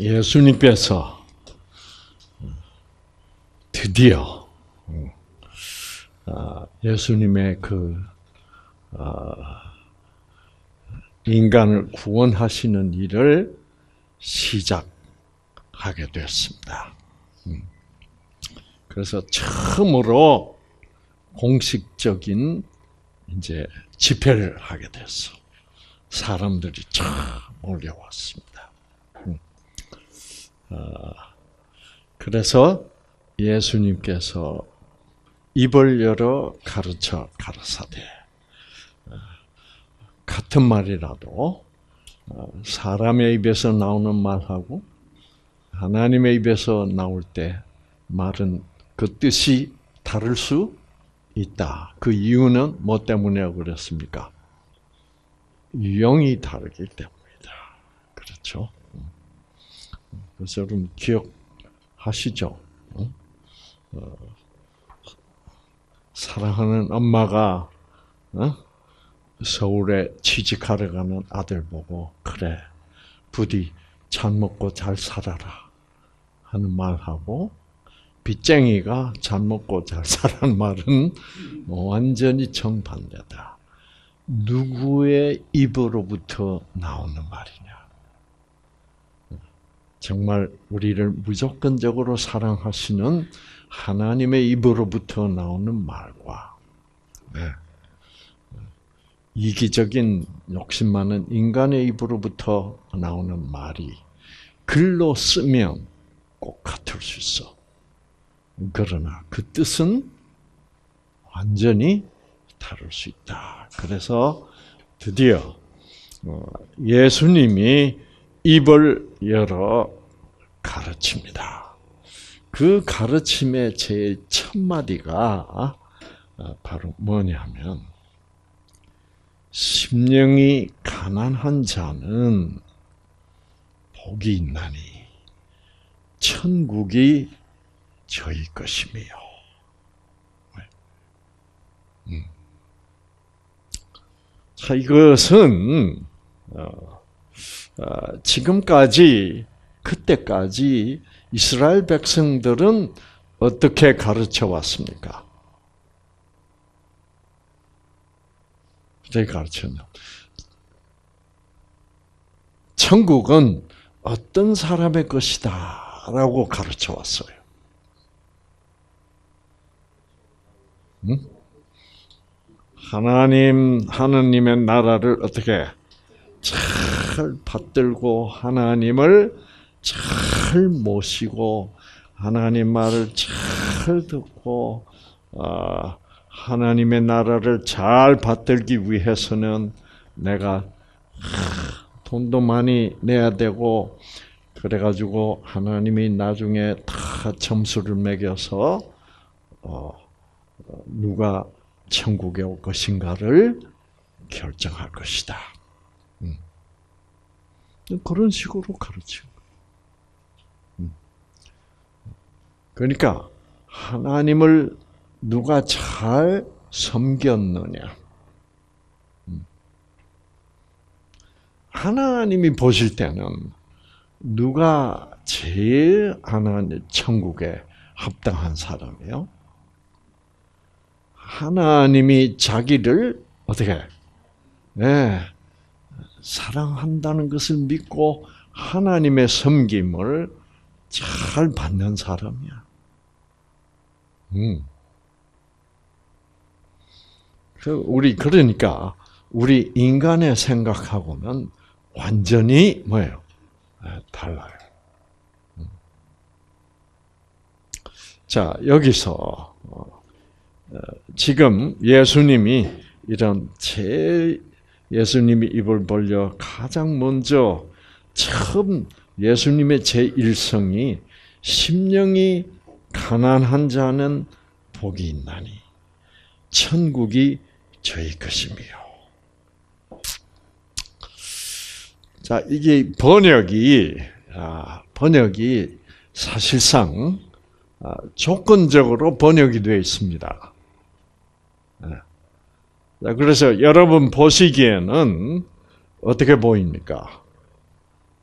예수님께서 드디어 아, 예수님의 그 아, 인간을 구원하시는 일을 시작하게 됐습니다. 음. 그래서 처음으로 공식적인 이제 집회를 하게 됐어. 사람들이 참 몰려왔습니다. 음. 아, 그래서 예수님께서 입을 열어 가르쳐 가르사대 같은 말이라도 어, 사람의 입에서 나오는 말하고 하나님의 입에서 나올 때 말은 그 뜻이 다를 수 있다. 그 이유는 뭐 때문이라고 그랬습니까? 유형이 다르기 때문이다. 그렇죠? 그래서 여러분 기억하시죠? 어, 사랑하는 엄마가 어? 서울에 취직하러 가는 아들 보고 그래 부디 잘 먹고 잘 살아라 하는 말하고 빚쟁이가 잘 먹고 잘 살라는 말은 완전히 정반대다. 누구의 입으로부터 나오는 말이냐? 정말 우리를 무조건적으로 사랑하시는 하나님의 입으로부터 나오는 말과 네. 이기적인 욕심 많은 인간의 입으로부터 나오는 말이 글로 쓰면 꼭 같을 수 있어. 그러나 그 뜻은 완전히 다를 수 있다. 그래서 드디어 어, 예수님이 입을 열어 가르칩니다. 그 가르침의 제일 첫 마디가 어, 바로 뭐냐면 심령이 가난한 자는 복이 있나니 천국이 저희 것이며. 음. 자, 이것은 어, 어, 지금까지 그때까지 이스라엘 백성들은 어떻게 가르쳐 왔습니까? 어떻게 가르쳤냐? 천국은 어떤 사람의 것이다 라고 가르쳐 왔어요. 응? 하나님, 하나님의 나라를 어떻게 잘 받들고 하나님을 잘 모시고 하나님 말을 잘 듣고 어, 하나님의 나라를 잘 받들기 위해서는 내가 돈도 많이 내야 되고 그래가지고 하나님이 나중에 다 점수를 매겨서 어, 누가 천국에 올 것인가를 결정할 것이다. 음. 그런 식으로 가르치고. 음. 그러니까 하나님을 누가 잘 섬겼느냐. 음. 하나님이 보실 때는 누가 제일 하나님 천국에 합당한 사람이에요? 하나님이 자기를 어떻게 네, 사랑한다는 것을 믿고 하나님의 섬김을 잘 받는 사람이야. 음. 그 우리 그러니까 우리 인간의 생각하고는 완전히 뭐예요? 아, 달라요. 음. 자 여기서 어, 어, 지금 예수님이 이런 제 예수님이 입을 벌려 가장 먼저 처음 예수님의 제 일성이 심령이 가난한 자는 복이 있나니 천국이 저희 것이며. 자, 이게 번역이, 아, 번역이 사실상 아, 조건적으로 번역이 되어 있습니다. 네. 그래서 여러분 보시기에는 어떻게 보입니까?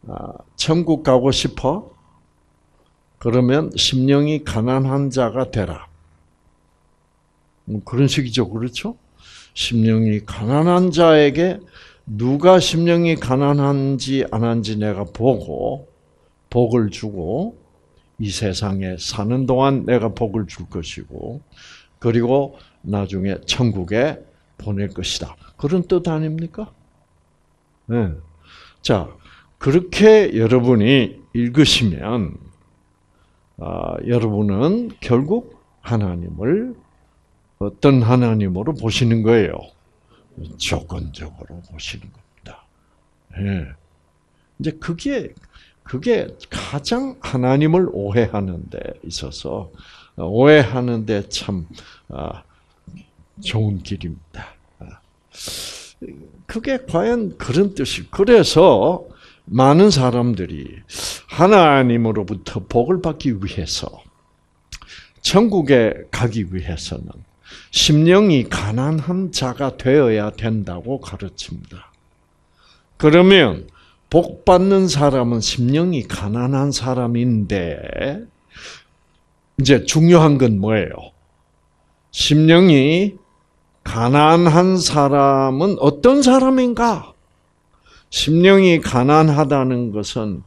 아, 천국 가고 싶어? 그러면 심령이 가난한 자가 되라. 뭐 그런 식이죠. 그렇죠? 심령이 가난한 자에게 누가 심령이 가난한지 안 한지 내가 보고 복을 주고 이 세상에 사는 동안 내가 복을 줄 것이고 그리고 나중에 천국에 보낼 것이다. 그런 뜻 아닙니까? 네. 자, 그렇게 여러분이 읽으시면 아, 여러분은 결국 하나님을 어떤 하나님으로 보시는 거예요? 조건적으로 보시는 겁니다. 네. 이제 그게 그게 가장 하나님을 오해하는 데 있어서 오해하는 데참 아, 좋은 길입니다. 아, 그게 과연 그런 뜻이 그래서 많은 사람들이 하나님으로부터 복을 받기 위해서 천국에 가기 위해서는 심령이 가난한 자가 되어야 된다고 가르칩니다. 그러면 복 받는 사람은 심령이 가난한 사람인데 이제 중요한 건 뭐예요? 심령이 가난한 사람은 어떤 사람인가? 심령이 가난하다는 것은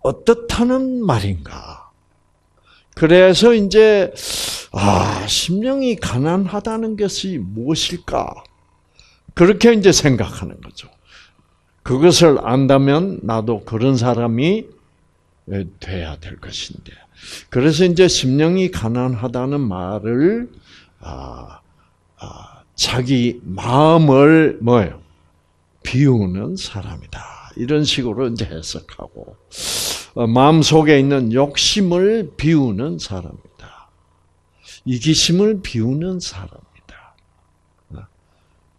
어떻다는 말인가? 그래서 이제 아, 심령이 가난하다는 것이 무엇일까? 그렇게 이제 생각하는 거죠. 그것을 안다면 나도 그런 사람이 돼야 될 것인데. 그래서 이제 심령이 가난하다는 말을 아, 아, 자기 마음을 뭐예요? 비우는 사람이다. 이런 식으로 이제 해석하고 어, 마음 속에 있는 욕심을 비우는 사람이다. 이기심을 비우는 사람이다.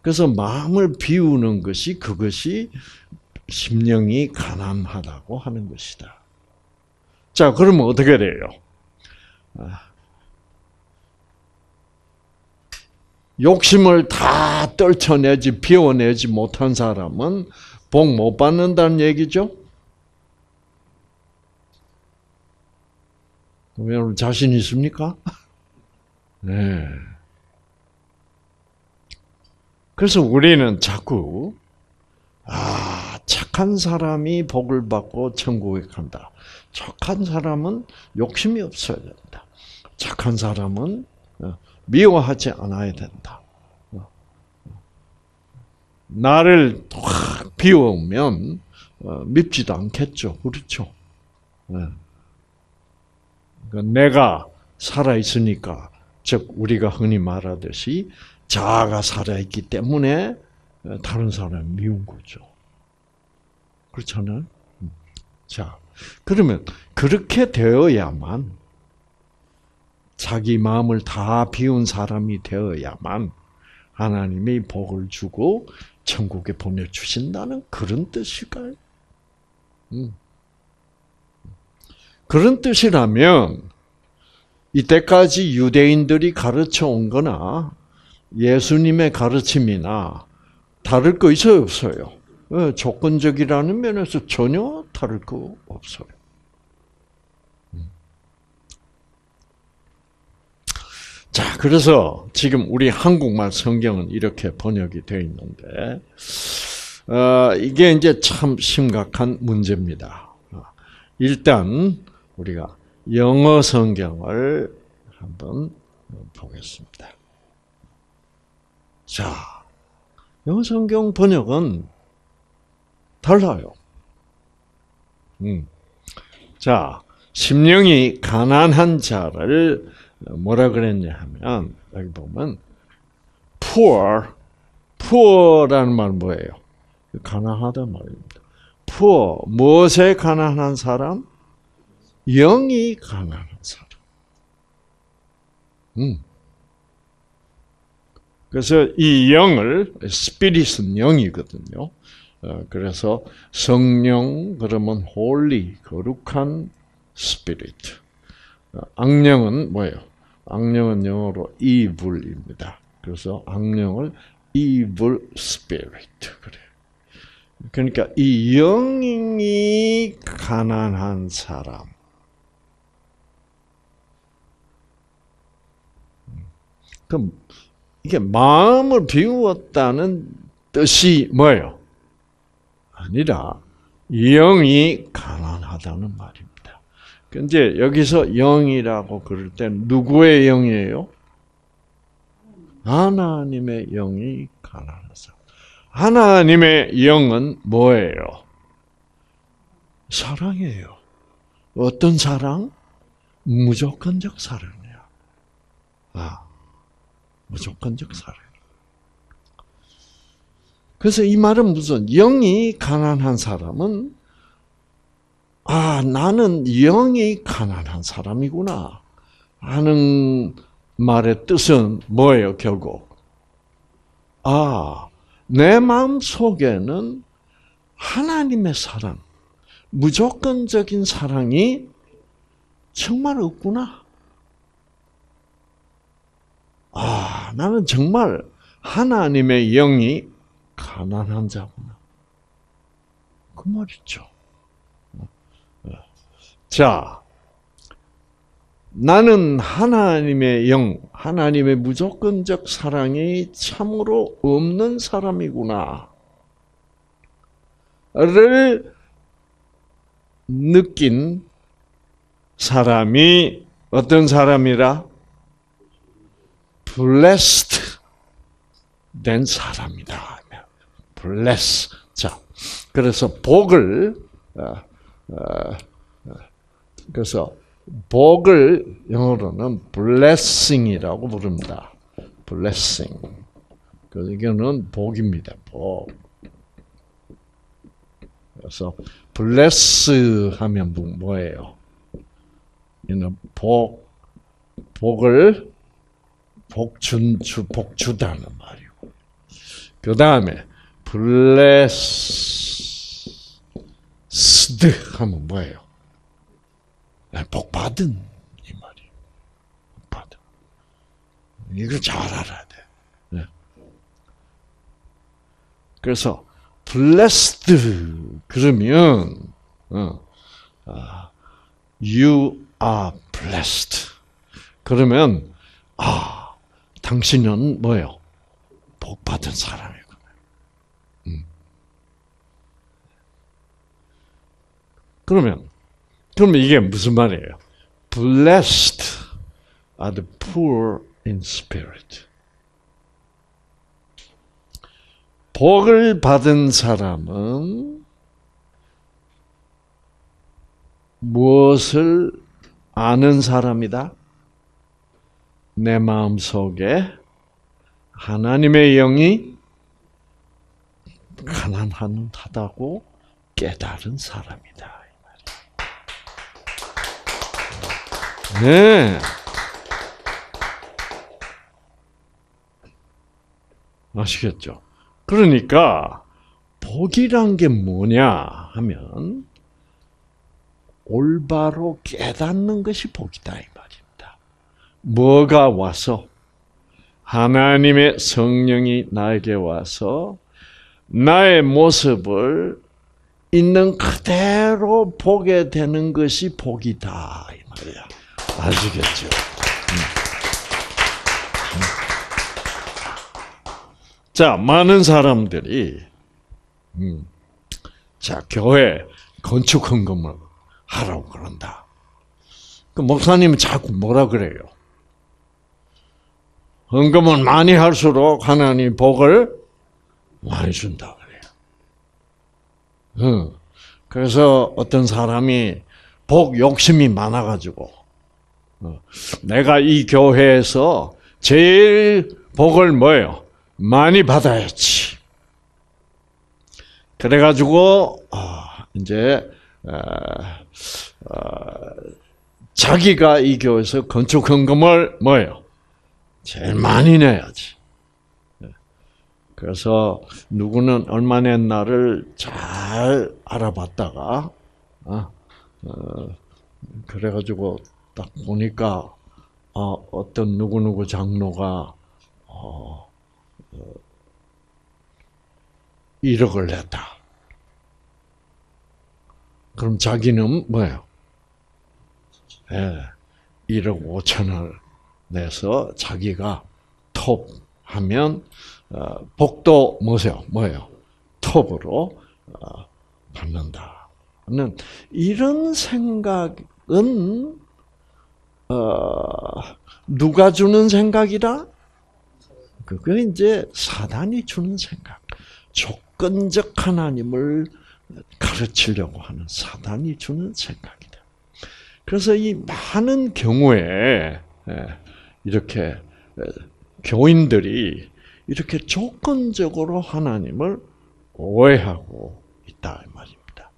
그래서 마음을 비우는 것이 그것이 심령이 가난하다고 하는 것이다. 자, 그러면 어떻게 돼요? 욕심을 다 떨쳐내지, 비워내지 못한 사람은 복 못 받는다는 얘기죠? 여러분 자신 있습니까? 네. 그래서 우리는 자꾸 아 착한 사람이 복을 받고 천국에 간다. 착한 사람은 욕심이 없어야 된다. 착한 사람은 어, 미워하지 않아야 된다. 어. 나를 확 비우면 어, 밉지도 않겠죠. 그렇죠? 네. 그러니까 내가 살아 있으니까 즉 우리가 흔히 말하듯이 자아가 살아 있기 때문에 다른 사람을 미운 거죠. 그렇잖아요. 음. 자, 그러면 그렇게 되어야만 자기 마음을 다 비운 사람이 되어야만 하나님이 복을 주고 천국에 보내주신다는 그런 뜻일까요? 음. 그런 뜻이라면 이때까지 유대인들이 가르쳐 온 거나 예수님의 가르침이나 다를 거 있어요, 없어요? 예, 조건적이라는 면에서 전혀 다를 거 없어요. 자, 그래서 지금 우리 한국말 성경은 이렇게 번역이 되어 있는데, 어, 이게 이제 참 심각한 문제입니다. 어, 일단, 우리가 영어 성경을 한번 보겠습니다. 자, 영어 성경 번역은 달라요. 음. 자, 심령이 가난한 자를 뭐라 그랬냐 하면 여기 보면 poor, poor라는 말 뭐예요? 가난하다 말입니다. poor 무엇에 가난한 사람? 영이 가난한 사람. 음. 그래서 이 영을 spirit은 영이거든요. 어, 그래서 성령 그러면 holy 거룩한 spirit. 어, 악령은 뭐예요? 악령은 영어로 evil입니다. 그래서 악령을 evil spirit 그래. 그러니까 이 영이 가난한 사람. 그럼 이게 마음을 비우었다는 뜻이 뭐예요? 아니라 영이 가난하다는 말입니다. 근데 여기서 영이라고 그럴 때 누구의 영이에요? 하나님의 영이 가난하사. 하나님의 영은 뭐예요? 사랑이에요. 어떤 사랑? 무조건적 사랑이야. 아, 무조건적 사랑. 그래서 이 말은 무슨 영이 가난한 사람은 아 나는 영이 가난한 사람이구나 하는 말의 뜻은 뭐예요 결국 아 내 마음 속에는 하나님의 사랑 무조건적인 사랑이 정말 없구나. 아, 나는 정말 하나님의 영이 가난한 자구나. 그 말이죠. 자, 나는 하나님의 영, 하나님의 무조건적 사랑이 참으로 없는 사람이구나. 를 느낀 사람이 어떤 사람이라? blessed 된 사람이다. bless. 자, 그래서 복을 어, 어, 어, 그래서 복을 영어로는 blessing이라고 부릅니다. blessing. 그 이거는 복입니다. 복. 그래서 bless 하면 뭐, 뭐예요? 이는 복 복을 복준 주 복주다는 말이고. 그 다음에 blessed 하면 뭐예요? 네, 복 받은 이 말이. 복 받은. 이걸 잘 알아야 돼. 네. 그래서 blessed 그러면 어, 아, you are blessed. 그러면 아 당신은 뭐예요? 복 받은 사람이구나. 음. 그러면 그러면 이게 무슨 말이에요? Blessed are the poor in spirit. 복을 받은 사람은 무엇을 아는 사람이다? 내 마음 속에 하나님의 영이 가난하다고 깨달은 사람이다. 네. 아시겠죠? 그러니까 복이란 게 뭐냐 하면 올바로 깨닫는 것이 복이다 이 말입니다. 뭐가 와서 하나님의 성령이 나에게 와서 나의 모습을 있는 그대로 보게 되는 것이 복이다 이 말이야. 아시겠죠? 자, 많은 사람들이 음, 자 교회 건축 헌금을 하라고 그런다. 그 목사님은 자꾸 뭐라 그래요? 헌금을 많이 할수록 하나님 복을 많이 준다 그래요. 응. 그래서 어떤 사람이 복 욕심이 많아가지고 어, 내가 이 교회에서 제일 복을 뭐예요? 많이 받아야지. 그래가지고 아, 이제 자기가 이 교회에서 건축 헌금을 뭐예요? 제일 많이 내야지. 그래서 누구는 얼마 냈나를 잘 알아봤다가 어, 어, 그래가지고 딱 보니까 어, 어떤 누구 누구 장로가 어, 1억을 냈다. 그럼 자기는 뭐예요? 예, 1억 5천을 내서 자기가 톱 하면 어, 복도 뭐세요? 뭐예요? 톱으로 어, 받는다 는 이런 생각은 어, 누가 주는 생각이다? 그거 이제 사단이 주는 생각. 조건적 하나님을 가르치려고 하는 사단이 주는 생각이다. 그래서 이 많은 경우에 예, 이렇게 교인들이 이렇게 조건적으로 하나님을 오해하고 있다 말입니다.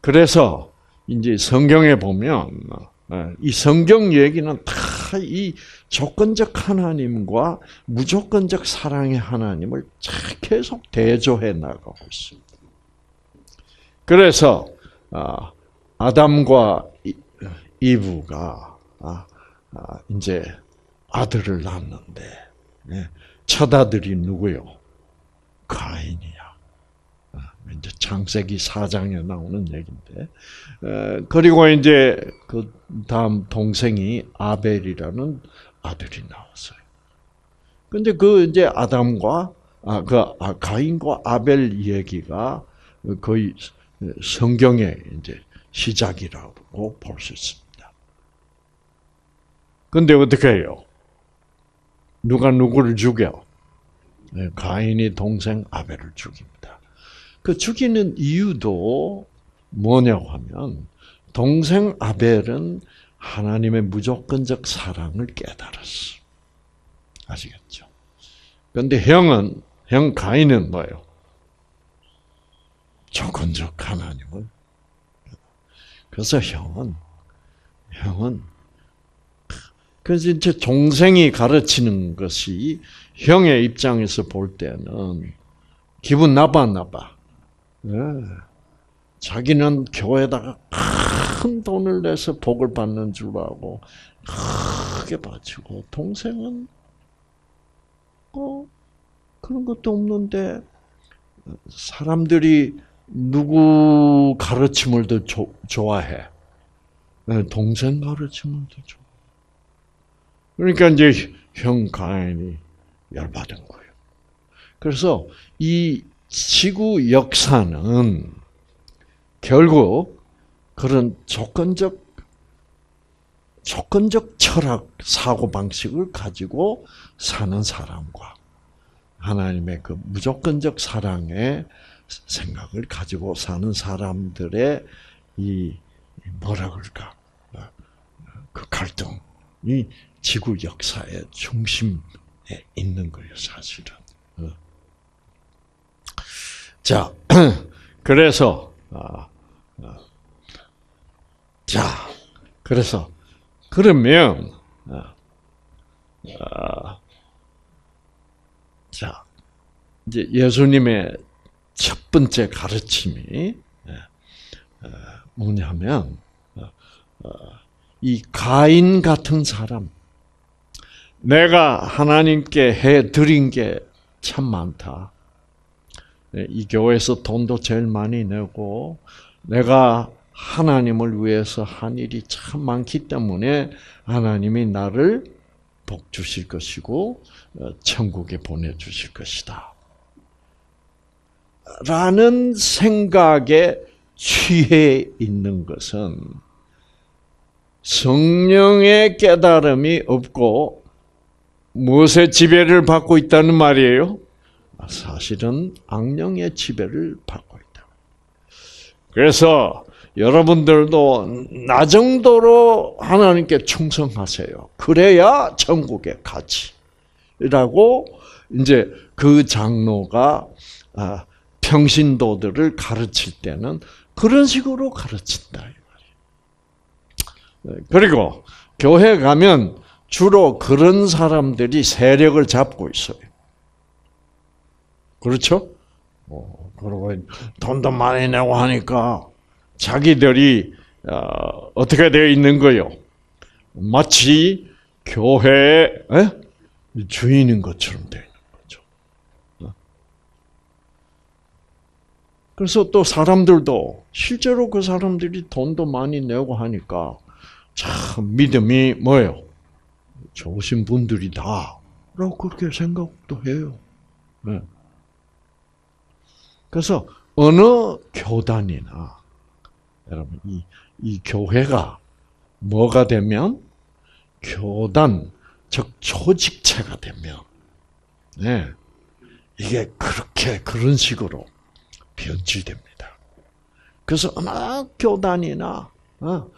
그래서 이제 성경에 보면 예, 이 성경 얘기는 다 이 조건적 하나님과 무조건적 사랑의 하나님을 계속 대조해 나가고 있습니다. 그래서 아, 아담과 이브가 아, 아, 이제 아들을 낳는데 예, 첫 아들이 누구요? 가인이야. 이제 창세기 4장에 나오는 얘기인데 그리고 이제 그 다음 동생이 아벨이라는 아들이 나왔어요. 근데 그 이제 아담과 아그 아, 가인과 아벨 얘기가 거의 성경의 이제 시작이라고 볼 수 있습니다. 근데 어떻게 해요? 누가 누구를 죽여? 네, 가인이 동생 아벨을 죽입니다. 그 죽이는 이유도 뭐냐고 하면 동생 아벨은 하나님의 무조건적 사랑을 깨달았어. 아시겠죠? 그런데 형은 형 가인은 뭐예요? 조건적 하나님을. 그래서 형은 형은 그래서 이제 동생이 가르치는 것이 형의 입장에서 볼 때는 기분 나빠 안 나빠? 네. 자기는 교회에다가 큰 돈을 내서 복을 받는 줄 알고 크게 바치고 동생은 어 그런 것도 없는데 사람들이 누구 가르침을 더 조, 좋아해? 네, 동생 가르침을 더 좋아. 그러니까 이제 형 가인이 열받은 거예요. 그래서 이 지구 역사는 결국 그런 조건적 조건적 철학 사고 방식을 가지고 사는 사람과 하나님의 그 무조건적 사랑의 생각을 가지고 사는 사람들의 이 뭐라 그럴까 그 갈등이 지구 역사의 중심에 있는 거예요, 사실은. 어. 자, 그래서 아, 아, 자, 그래서 그러면 아, 자 이제 예수님의 첫 번째 가르침이 예, 어, 뭐냐면 어, 어, 이 가인 같은 사람 내가 하나님께 해 드린 게 참 많다. 네, 이 교회에서 돈도 제일 많이 내고 내가 하나님을 위해서 한 일이 참 많기 때문에 하나님이 나를 복 주실 것이고 천국에 보내 주실 것이다. 라는 생각에 취해 있는 것은 성령의 깨달음이 없고 무엇의 지배를 받고 있다는 말이에요? 사실은 악령의 지배를 받고 있다. 그래서 여러분들도 나 정도로 하나님께 충성하세요. 그래야 천국에 가지. 라고 이제 그 장로가 아, 평신도들을 가르칠 때는 그런 식으로 가르친다. 그리고 교회 가면 주로 그런 사람들이 세력을 잡고 있어요. 그렇죠? 어, 그리고 돈도 많이 내고 하니까 자기들이 어, 떻게 되어 있는 거요? 마치 교회의 주인인 것처럼 되어 있는 거죠. 어? 그래서 또 사람들도 실제로 그 사람들이 돈도 많이 내고 하니까 참 믿음이 뭐예요? 좋으신 분들이다. 라고 그렇게 생각도 해요. 네. 그래서 어느 교단이나 여러분 이, 이 교회가 뭐가 되면 교단 즉 조직체가 되면 네. 이게 그렇게 그런 식으로 변질됩니다. 그래서 어느 교단이나 어,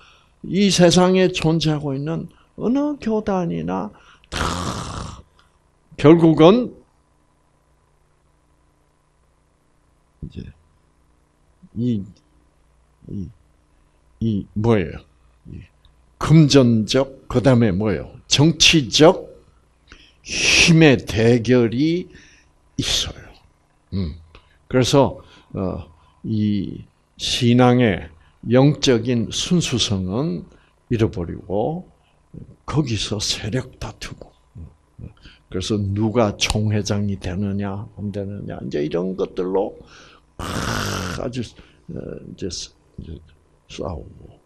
이 세상에 존재하고 있는 어느 교단이나 다 결국은 이제 이, 이, 이 뭐예요? 이 금전적 그다음에 뭐예요? 정치적 힘의 대결이 있어요. 음. 그래서 어, 이 신앙의 영적인 순수성은 잃어버리고 거기서 세력 다투고 그래서 누가 총회장이 되느냐 안 되느냐 이제 이런 것들로 아주 어, 이제 싸우고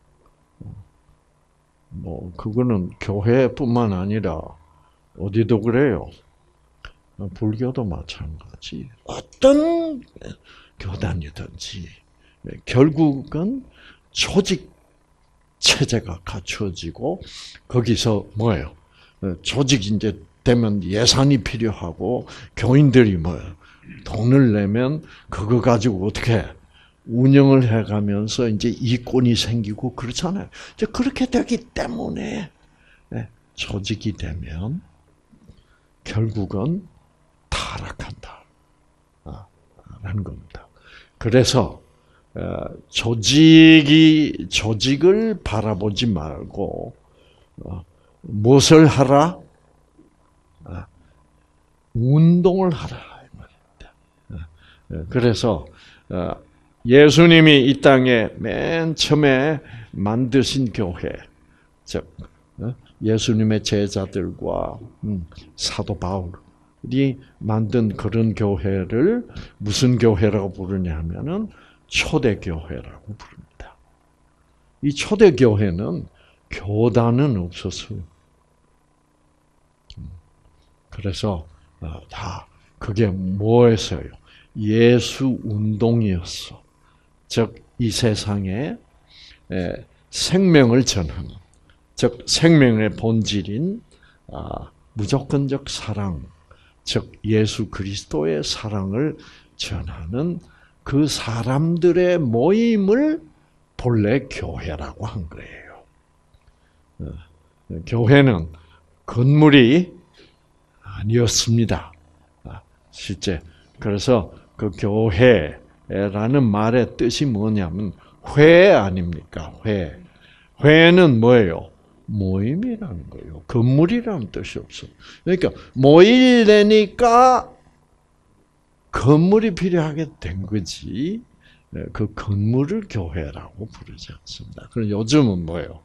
뭐 그거는 교회뿐만 아니라 어디도 그래요. 불교도 마찬가지. 어떤 교단이든지 결국은 조직 체제가 갖추어지고 거기서 뭐예요? 조직 이제 되면 예산이 필요하고 교인들이 뭐예요? 돈을 내면 그거 가지고 어떻게 운영을 해가면서 이제 이권이 생기고 그렇잖아요. 이제 그렇게 되기 때문에 조직이 되면 결국은 타락한다. 아, 라는 겁니다. 그래서 어, 조직이 조직을 바라보지 말고 어, 무엇을 하라? 아, 운동을 하라 어, 그래서 예수님이 이 땅에 맨 처음에 만드신 교회, 즉 예수님의 제자들과 음, 사도 바울이 만든 그런 교회를 무슨 교회라고 부르냐 하면은 초대 교회라고 부릅니다. 이 초대 교회는 교단은 없었어요. 음, 그래서 어, 다 그게 뭐였어요? 예수 운동이었어. 즉, 이 세상에 생명을 전하는, 즉, 생명의 본질인 아, 무조건적 사랑, 즉, 예수 그리스도의 사랑을 전하는 그 사람들의 모임을 본래 교회라고 한 거예요. 어, 교회는 건물이 아니었습니다. 아, 실제 그래서 그 교회 라는 말의 뜻이 뭐냐면 회 아닙니까? 회. 회는 뭐예요? 모임이라는 거예요. 건물이라는 뜻이 없어. 그러니까 모이려니까 건물이 필요하게 된 거지. 네, 그 건물을 교회라고 부르지 않습니다. 그럼 요즘은 뭐예요?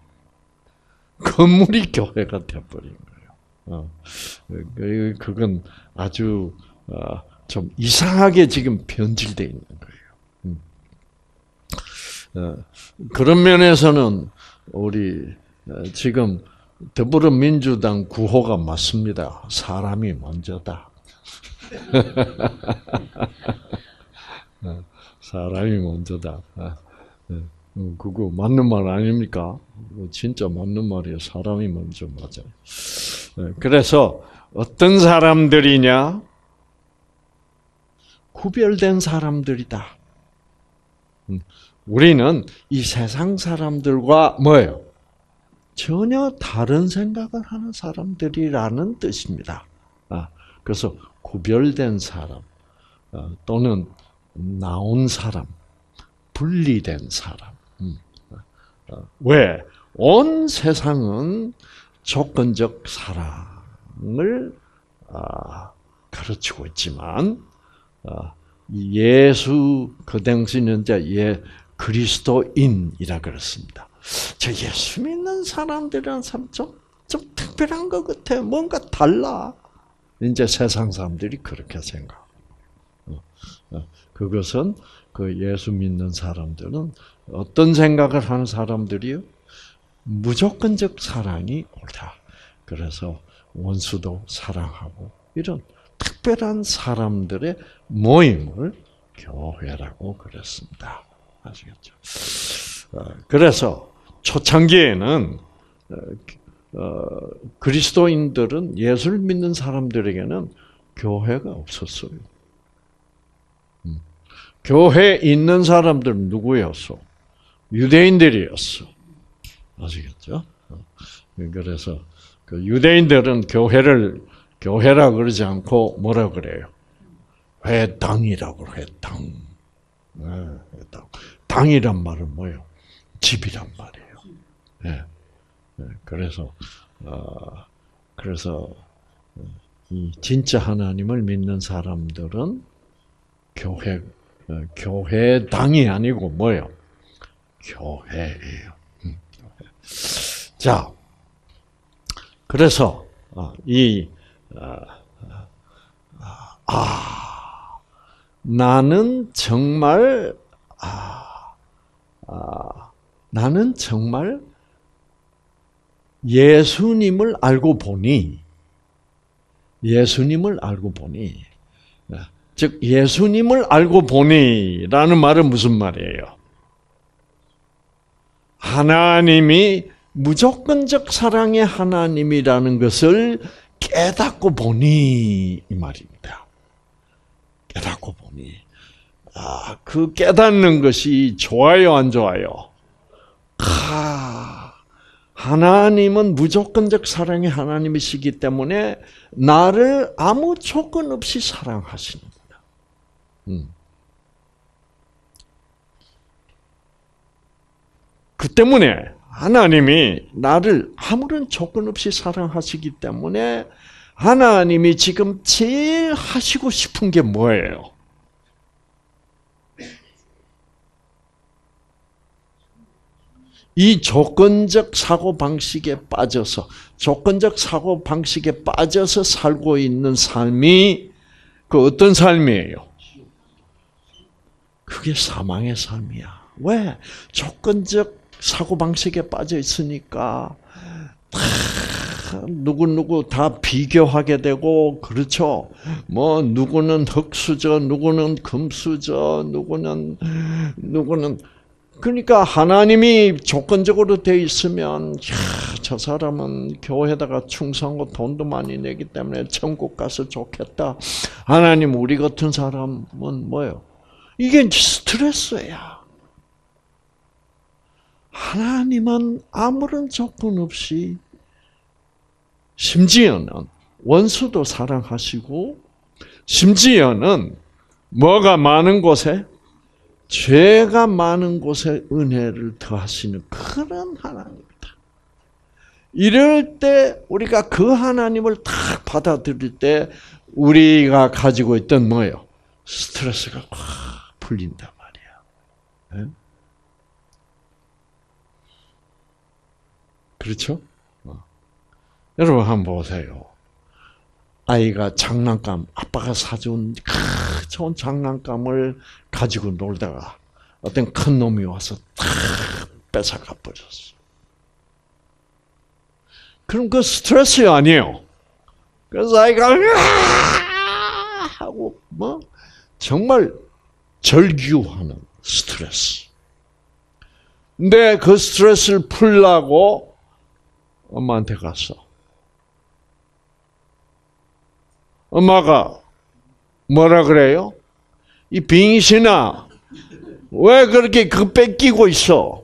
건물이 교회가 되어버린 거예요. 어, 그, 그건 아주 어, 좀 이상하게 지금 변질되어 있는 거예요. 음. 어, 그런 면에서는 우리 지금 더불어민주당 구호가 맞습니다. 사람이 먼저다. 사람이 먼저다. 어, 그거 맞는 말 아닙니까? 진짜 맞는 말이에요. 사람이 먼저 맞아요. 네. 그래서 어떤 사람들이냐? 구별된 사람들이다. 음. 우리는 이 세상 사람들과 뭐예요? 전혀 다른 생각을 하는 사람들이라는 뜻입니다. 아, 그래서 구별된 사람 어, 또는 나온 사람, 분리된 사람. 음. 어, 왜? 온 세상은 조건적 사랑을 아, 가르치고 있지만 어, 예수 그 당시는 이제 예 그리스도인이라 그랬습니다. 저 예수 믿는 사람들이란 사람 좀, 좀 특별한 것 같아. 뭔가 달라. 이제 세상 사람들이 그렇게 생각. 어, 어, 그것은 그 예수 믿는 사람들은 어떤 생각을 하는 사람들이요? 무조건적 사랑이 옳다. 그래서 원수도 사랑하고 이런 특별한 사람들의 모임을 교회라고 그랬습니다. 아시겠죠? 어, 그래서 초창기에는 어, 어, 그리스도인들은 예수를 믿는 사람들에게는 교회가 없었어요. 음. 교회에 있는 사람들은 누구였어? 유대인들이었어. 아시겠죠? 그래서 그 유대인들은 교회를 교회라 그러지 않고 뭐라 그래요? 회당이라고 회당. 네, 회당. 당이란 말은 뭐예요? 집이란 말이에요. 네. 네. 그래서 어, 그래서 이 진짜 하나님을 믿는 사람들은 교회 어, 교회당이 아니고 뭐예요? 교회예요. 음, 자, 그래서 어, 이 어, 아, 나는 정말 아, 아, 나는 정말 예수님을 알고 보니 예수님을 알고 보니 즉 예수님을 알고 보니라는 말은 무슨 말이에요? 하나님이 무조건적 사랑의 하나님이라는 것을 깨닫고 보니 이 말입니다. 깨닫고 보니 아, 그 깨닫는 것이 좋아요 안 좋아요? 아, 하나님은 무조건적 사랑의 하나님이시기 때문에 나를 아무 조건 없이 사랑하십니다. 음. 그 때문에 하나님이 나를 아무런 조건 없이 사랑하시기 때문에 하나님이 지금 제일 하시고 싶은 게 뭐예요? 이 조건적 사고 방식에 빠져서 조건적 사고 방식에 빠져서 살고 있는 삶이 그 어떤 삶이에요? 그게 사망의 삶이야. 왜? 조건적 사고 방식에 빠져 있으니까 누구 누구 다 비교하게 되고 그렇죠. 뭐 누구는 흙수저, 누구는 금수저, 누구는 누구는 그러니까 하나님이 조건적으로 돼 있으면 야, 저 사람은 교회에다가 충성하고 돈도 많이 내기 때문에 천국 가서 좋겠다. 하나님 우리 같은 사람은 뭐예요? 이게 스트레스야. 하나님은 아무런 조건 없이 심지어는 원수도 사랑하시고 심지어는 뭐가 많은 곳에 죄가 많은 곳에 은혜를 더하시는 그런 하나님이다. 이럴 때 우리가 그 하나님을 딱 받아들일 때 우리가 가지고 있던 뭐예요? 스트레스가 확 풀린단 말이야. 네? 그렇죠? 어. 여러분 한번 보세요. 아이가 장난감, 아빠가 사준 좋은 장난감을 가지고 놀다가 어떤 큰 놈이 와서 탁 뺏어가 버렸어. 그럼 그 스트레스 아니에요. 그래서 아이가 하고 뭐 정말 절규하는 스트레스. 근데 그 스트레스를 풀라고 엄마한테 갔어. 엄마가 뭐라 그래요? 이 빙신아, 왜 그렇게 그 뺏기고 있어?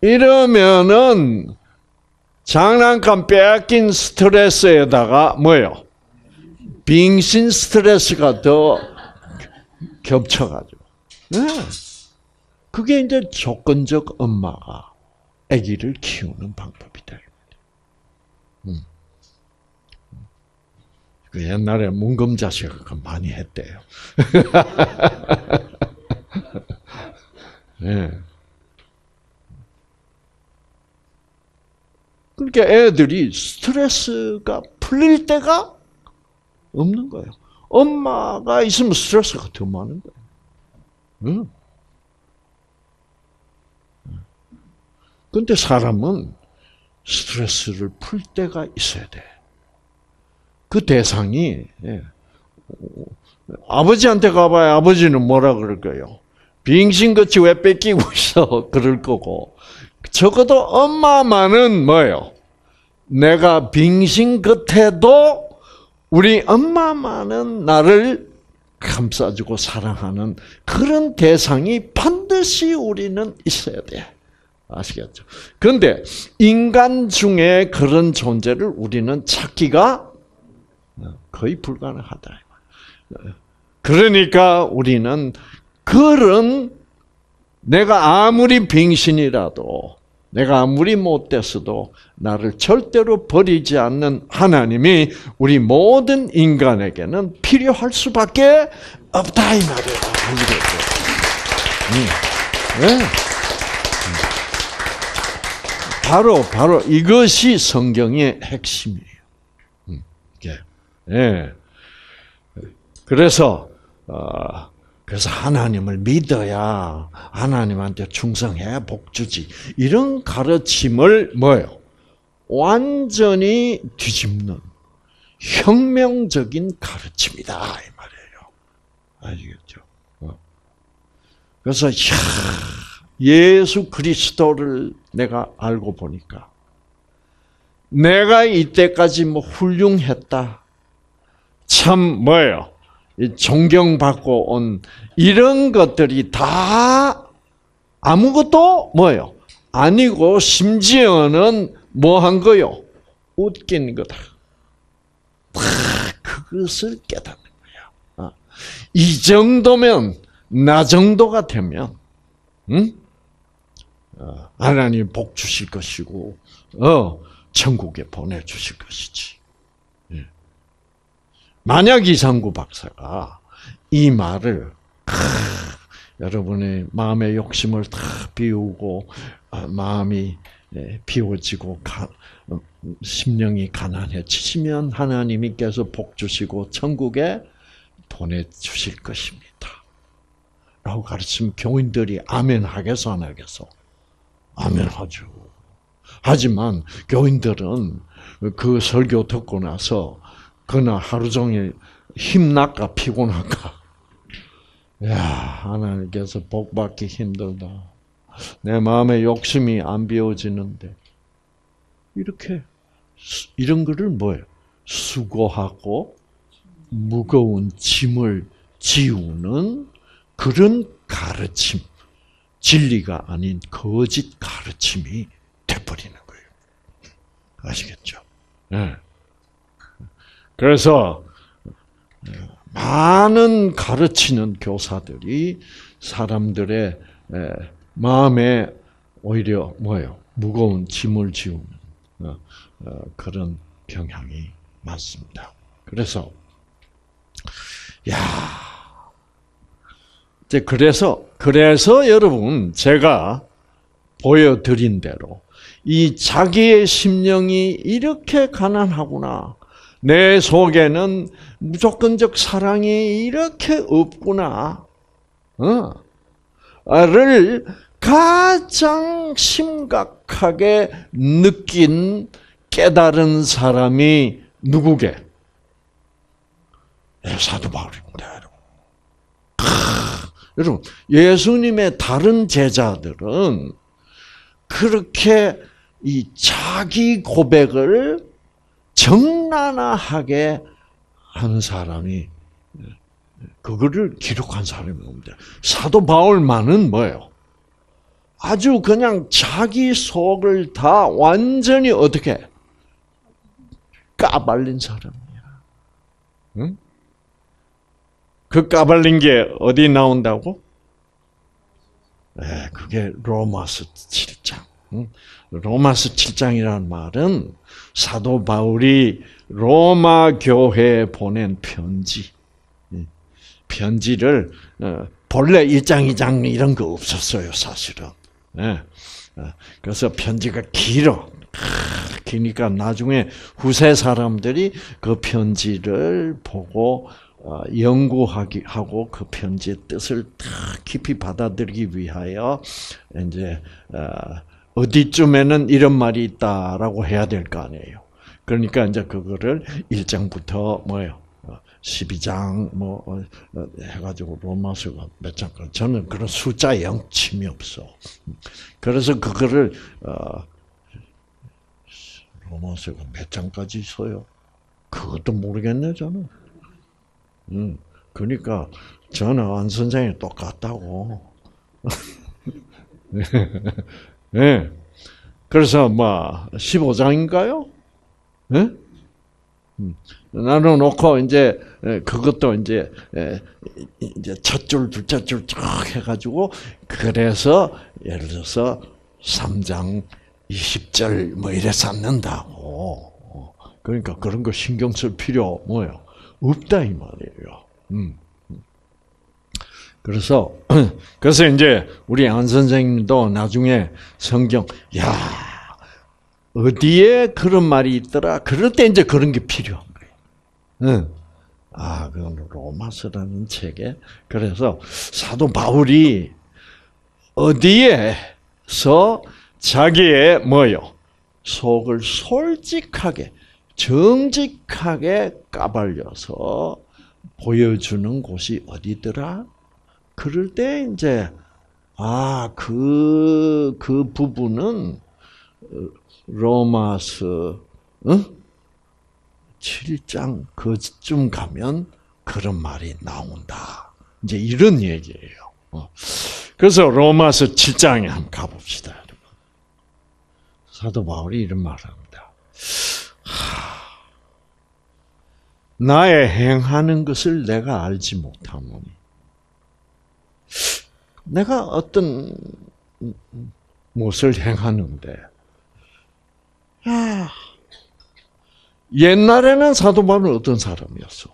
이러면은 장난감 빼앗긴 스트레스에다가 뭐예요? 빙신 스트레스가 더 겹쳐가지고. 네. 그게 이제 조건적 엄마가 아기를 키우는 방법이다. 음. 그 옛날에 그 많이 했대요. 네. 그러니까 애들이 스트레스가 풀릴 때가 없는 거예요. 엄마가 있으면 스트레스가 더 많은 거예요. 응? 근데 사람은 스트레스를 풀 때가 있어야 돼. 그 대상이 예. 아버지한테 가봐야 아버지는 뭐라 그럴 거예요. 빙신같이 왜 뺏기고 있어? 그럴 거고 적어도 엄마만은 뭐예요? 내가 빙신 같아도 우리 엄마만은 나를 감싸주고 사랑하는 그런 대상이 반드시 우리는 있어야 돼. 아시겠죠? 그런데 인간 중에 그런 존재를 우리는 찾기가 거의 불가능하다. 그러니까 우리는 그런 내가 아무리 빙신이라도 내가 아무리 못됐어도 나를 절대로 버리지 않는 하나님이 우리 모든 인간에게는 필요할 수밖에 없다 이 말이에요. 음. 네. 바로 바로 이것이 성경의 핵심이에요. 음. 예. 그래서 어, 그래서 하나님을 믿어야 하나님한테 충성해 복주지 이런 가르침을 뭐요? 완전히 뒤집는 혁명적인 가르침이다 이 말이에요. 아시겠죠? 어. 그래서 야, 예수 그리스도를 내가 알고 보니까 내가 이때까지 뭐 훌륭했다. 참 뭐예요? 존경받고 온 이런 것들이 다 아무것도 뭐예요? 아니고 심지어는 뭐 한 거요? 웃긴 거다. 다 그것을 깨닫는 거야. 아, 이 정도면 나 정도가 되면 응? 어, 하나님 복 주실 것이고 어 천국에 보내 주실 것이지. 만약 이상구 박사가 이 말을 크, 여러분의 마음의 욕심을 다 비우고 아, 마음이 예, 비워지고 가, 어, 심령이 가난해지시면 하나님께서 복 주시고 천국에 보내 주실 것입니다. 라고 가르치면 교인들이 아멘 하겠어 안 하겠어? 아멘 하죠. 하지만 교인들은 그 설교 듣고 나서 그날 하루 종일 힘날까 피곤할까? 야 하나님께서 복 받기 힘들다. 내 마음의 욕심이 안 비워지는데 이렇게 이런 거를 뭐예요? 수고하고 무거운 짐을 지우는 그런 가르침, 진리가 아닌 거짓 가르침이 돼버리는 거예요. 아시겠죠? 네. 그래서 많은 가르치는 교사들이 사람들의 마음에 오히려 뭐예요? 무거운 짐을 지우는 어, 어, 그런 경향이 많습니다. 그래서 야 이제 그래서 그래서 여러분 제가 보여드린 대로 이 자기의 심령이 이렇게 가난하구나. 내 속에는 무조건적 사랑이 이렇게 없구나. 어. 를 가장 심각하게 느낀 깨달은 사람이 누구게? 예, 사도 바울입니다, 여러분. 여러분, 예수님의 다른 제자들은 그렇게 이 자기 고백을 정나나하게 한 사람이 그거를 기록한 사람이 없는데 사도 바울만은 뭐예요? 아주 그냥 자기 속을 다 완전히 어떻게 까발린 사람이야. 응? 그 까발린 게 어디 나온다고? 네, 그게 로마서 7장. 로마서 7장이라는 말은 사도 바울이 로마 교회에 보낸 편지. 예, 편지를 어, 본래 1장, 2장 이런 거 없었어요, 사실은. 예, 어, 그래서 편지가 길어. 기니까 나중에 후세 사람들이 그 편지를 보고 어, 연구하기 하고 그 편지의 뜻을 다 깊이 받아들이기 위하여 이제 어, 어디쯤에는 이런 말이 있다라고 해야 될 거 아니에요. 그러니까 이제 그거를 1장부터 뭐예요? 12장 뭐 해가지고 로마서가 몇 장? 저는 그런 숫자에 영침이 없어. 그래서 그거를 로마서가 몇 장까지 있어요? 그것도 모르겠네 저는. 음, 그러니까 저는 안 선생이 똑같다고. 네. 그래서 뭐 15장인가요? 네? 음. 나눠 놓고 이제 그것도 이제 이제 첫 줄, 둘째 줄 쭉 해가지고 그래서 예를 들어서 3장 20절 뭐 이래 쌓는다고. 그러니까 그런 거 신경 쓸 필요 뭐요? 없다 이 말이에요. 음. 그래서 그래서 이제 우리 안 선생님도 나중에 성경 야 어디에 그런 말이 있더라. 그럴 때 이제 그런 게 필요한 거예요. 응. 아, 그건 로마서라는 책에 그래서 사도 바울이 어디에서 자기의 뭐요 속을 솔직하게 정직하게 까발려서 보여주는 곳이 어디더라? 그럴 때 이제 아 그그 그 부분은 로마서 응? 7장 그쯤 가면 그런 말이 나온다. 이제 이런 얘기예요. 어. 그래서 로마서 7장에 한번 가봅시다. 사도 바울이 이런 말을 합니다. 나의 행하는 것을 내가 알지 못하노니 내가 어떤 무엇을 행하는데 야, 옛날에는 사도 바울은 어떤 사람이었어?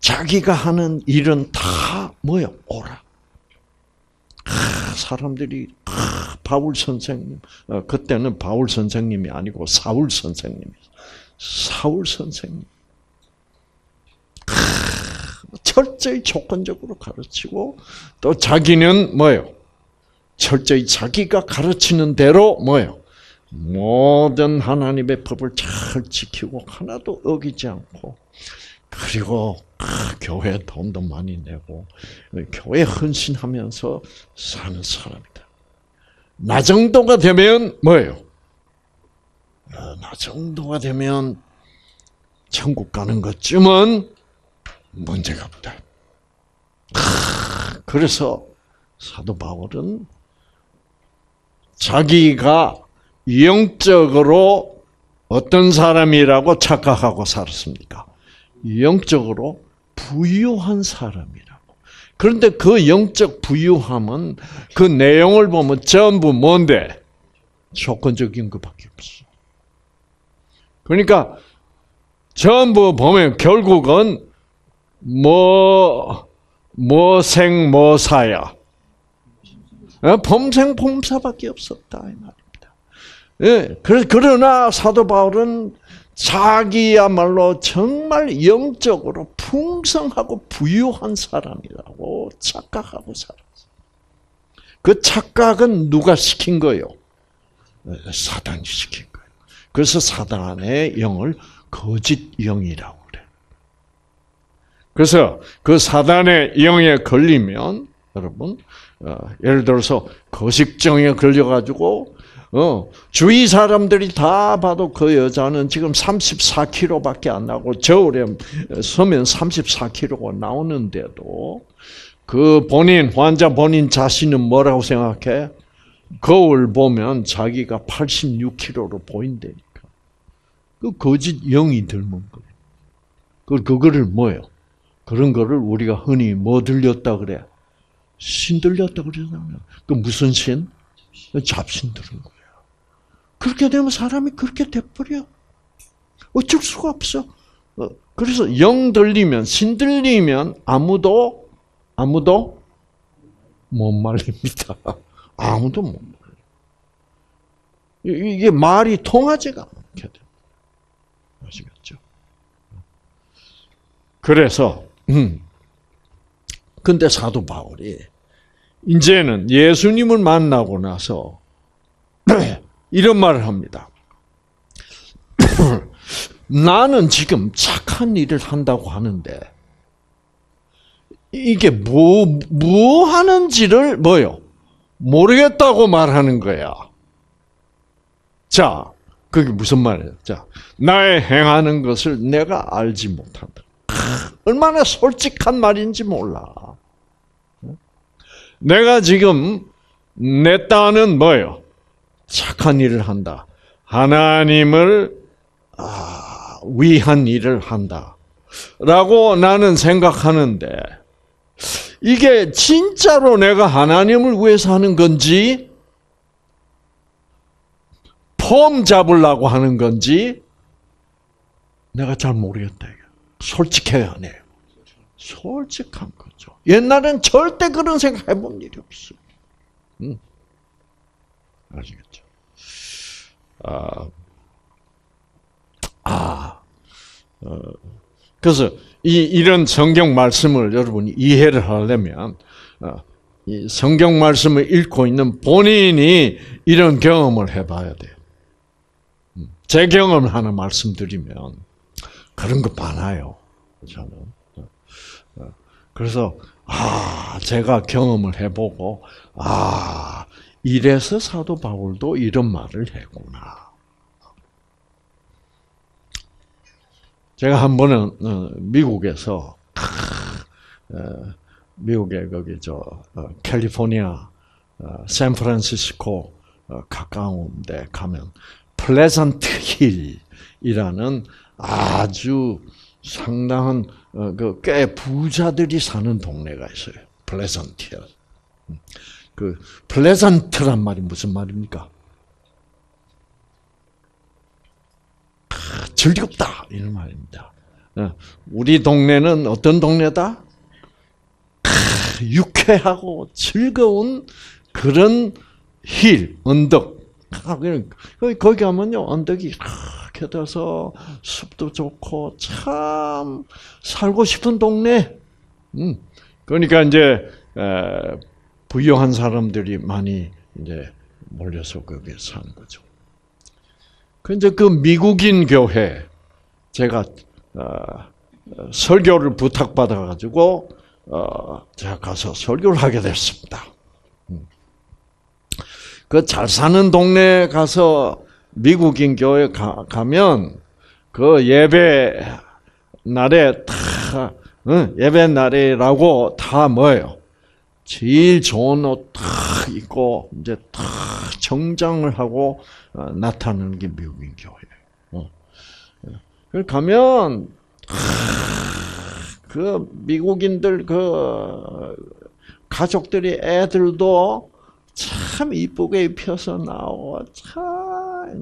자기가 하는 일은 다 뭐야? 오라. 아, 사람들이 아, 바울 선생님 어, 그때는 바울 선생님이 아니고 사울 선생님 사울 선생님 철저히 조건적으로 가르치고 또 자기는 뭐요? 철저히 자기가 가르치는 대로 뭐요? 모든 하나님의 법을 잘 지키고 하나도 어기지 않고 그리고 아, 교회 돈도 많이 내고 교회 헌신하면서 사는 사람이다. 나 정도가 되면 뭐예요? 어, 나 정도가 되면 천국 가는 것쯤은 문제가 없다. 그래서 사도 바울은 자기가 영적으로 어떤 사람이라고 착각하고 살았습니까? 영적으로 부유한 사람이라고. 그런데 그 영적 부유함은 그 내용을 보면 전부 뭔데? 조건적인 것밖에 없어. 그러니까 전부 보면 결국은 뭐, 뭐 생, 뭐 사야. 어? 범생, 범사밖에 없었다. 이 말입니다. 예, 그러나 사도 바울은 자기야말로 정말 영적으로 풍성하고 부유한 사람이라고 착각하고 살았어. 그 착각은 누가 시킨 거요? 사단이 시킨 거예요. 그래서 사단의 영을 거짓 영이라고. 그래서 그 사단의 영에 걸리면 여러분 어, 예를 들어서 거식증에 걸려가지고 어, 주위 사람들이 다 봐도 그 여자는 지금 34kg밖에 안 나고 겨울에 서면 34kg가 나오는데도 그 본인 환자 본인 자신은 뭐라고 생각해? 거울 보면 자기가 86kg로 보인다니까. 그 거짓 영이 들면 거예요. 그 그거를 뭐예요? 그런 거를 우리가 흔히 뭐 들렸다 그래? 신 들렸다 그러잖아요. 그 무슨 신? 잡신 들은 거예요. 그렇게 되면 사람이 그렇게 돼버려. 어쩔 수가 없어. 어, 그래서 영 들리면, 신 들리면 아무도, 아무도 못 말립니다. 아무도 못 말려. 이게 말이 통하지가 않게 돼. 아시겠죠? 그래서 음. 근데 사도 바울이 이제는 예수님을 만나고 나서 이런 말을 합니다. 나는 지금 착한 일을 한다고 하는데 이게 뭐, 뭐 하는지를 뭐요? 모르겠다고 말하는 거야. 자, 그게 무슨 말이에요? 자, 나의 행하는 것을 내가 알지 못한다. 얼마나 솔직한 말인지 몰라. 내가 지금 내 딴은 뭐요? 착한 일을 한다. 하나님을 아, 위한 일을 한다. 라고 나는 생각하는데 이게 진짜로 내가 하나님을 위해서 하는 건지 폼 잡으려고 하는 건지 내가 잘 모르겠다. 솔직해야 하네요. 솔직한 거죠. 옛날엔 절대 그런 생각 해본 일이 없어. 응. 아시겠죠? 아, 아, 어, 그래서 이 이런 성경 말씀을 여러분이 이해를 하려면 어, 이 성경 말씀을 읽고 있는 본인이 이런 경험을 해봐야 돼요. 음, 제 경험을 하나 말씀드리면 그런 거 많아요. 저는 어, 그래서 아 제가 경험을 해보고 아 이래서 사도 바울도 이런 말을 했구나. 제가 한 번은 어, 미국에서 어, 미국의 거기 저 어, 캘리포니아 샌프란시스코 가까운데 가면 플레전트 Hill이라는 아주 상당한 그꽤 부자들이 사는 동네가 있어요. Hill. 음. 그 pleasant란 말이 무슨 말입니까? 즐겁다 이런 말입니다. 어, 우리 동네는 어떤 동네다? 유쾌하고 즐거운 그런 힐 언덕. 거기 가면요 언덕이 이렇게 돼서 숲도 좋고 참 살고 싶은 동네. 음. 그러니까 이제 부유한 사람들이 많이 이제 몰려서 거기에 사는 거죠. 그 이제 그 미국인 교회 제가 어, 설교를 부탁받아 가지고 어, 제가 가서 설교를 하게 됐습니다. 음. 그잘 사는 동네 가서 미국인 교회 가, 면 그 예배 날에 다 응, 예배 날이라고 다 뭐예요? 제일 좋은 옷다 입고 이제 다 정장을 하고 어, 나타나는 게 미국인 교회예요. 어. 가면 그 미국인들 그 가족들이 애들도 참 이쁘게 입혀서 나오고 참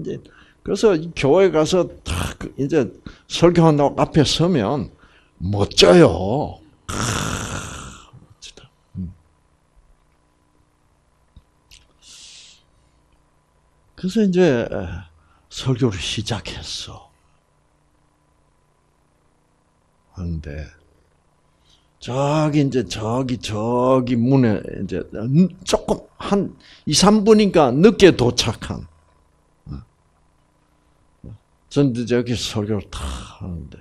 이제 그래서 교회 가서 딱 이제 설교한다고 앞에 서면 멋져요. 그래서 이제 설교를 시작했어. 그런데 저기 이제 저기 저기 문에 이제 조금 한 2, 3분인가 늦게 도착한 전데 저기 설교를 다 하는데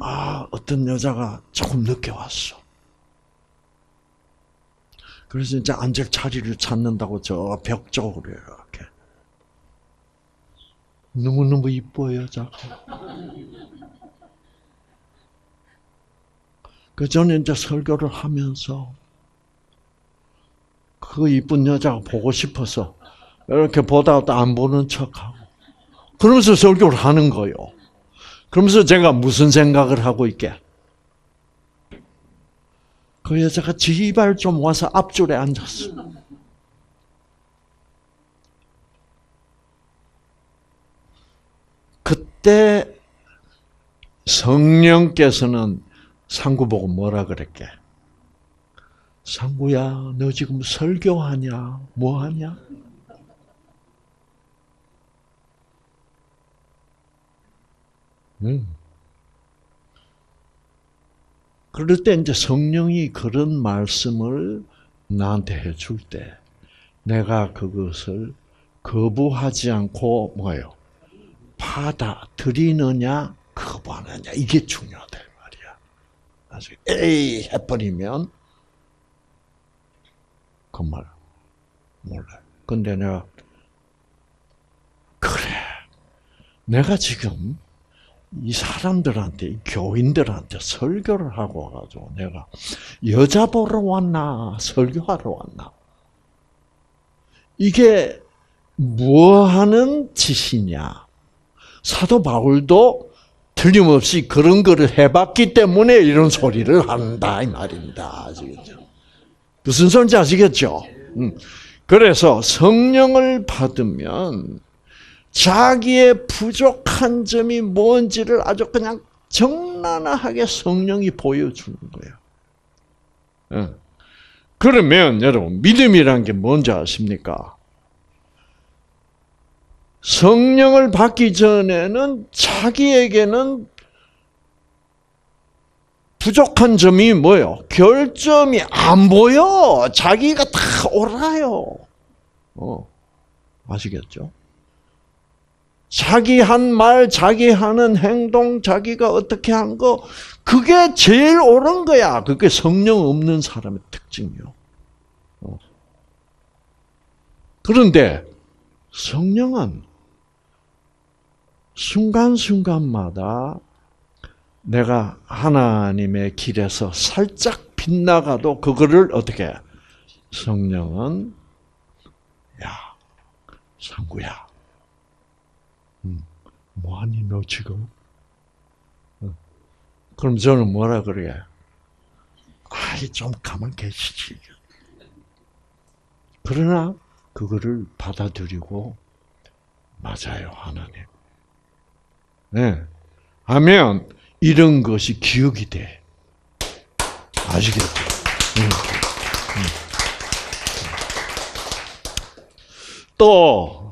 아 어떤 여자가 조금 늦게 왔어. 그래서 이제 앉을 자리를 찾는다고 저 벽 쪽으로 이렇게. 너무너무 이뻐요, 여자가. 그 전에 이제 설교를 하면서 그 이쁜 여자가 보고 싶어서 이렇게 보다가 안 보는 척하고 그러면서 설교를 하는 거요. 그러면서 제가 무슨 생각을 하고 있게? 그 여자가 제발 좀 와서 앞줄에 앉았어. 그때 성령께서는 상구 보고 뭐라 그랬게? 상구야, 너 지금 설교하냐? 뭐 하냐? 음. 그럴 때 이제 성령이 그런 말씀을 나한테 해줄 때 내가 그것을 거부하지 않고 뭐예요? 받아들이느냐 거부하느냐 이게 중요하다 말이야. 아주 에이 해버리면 그 말 몰라요. 근데 내가 그래 내가 지금 이 사람들한테, 이 교인들한테 설교를 하고 와가지고 내가 여자 보러 왔나, 설교하러 왔나. 이게 뭐 하는 짓이냐. 사도 바울도 틀림없이 그런 거를 해봤기 때문에 이런 소리를 한다, 이 말입니다. 아시겠죠? 무슨 소리인지 아시겠죠? 음. 그래서 성령을 받으면 자기의 부족한 점이 뭔지를 아주 그냥 적나라하게 성령이 보여주는 거예요. 예. 그러면 여러분 믿음이란 게 뭔지 아십니까? 성령을 받기 전에는 자기에게는 부족한 점이 뭐요? 결점이 안 보여. 자기가 다 옳아요. 어, 아시겠죠? 자기 한 말, 자기 하는 행동, 자기가 어떻게 한 거, 그게 제일 옳은 거야. 그게 성령 없는 사람의 특징이요. 어. 그런데 성령은 순간순간마다 내가 하나님의 길에서 살짝 빗나가도 그거를 어떻게 성령은 야 상구야 음, 뭐하니 너 지금 어. 그럼 저는 뭐라 그래 아이 좀 가만 계시지 그러나 그거를 받아들이고 맞아요 하나님 네 하면 이런 것이 기억이 돼. 아시겠죠? 음. 음. 또,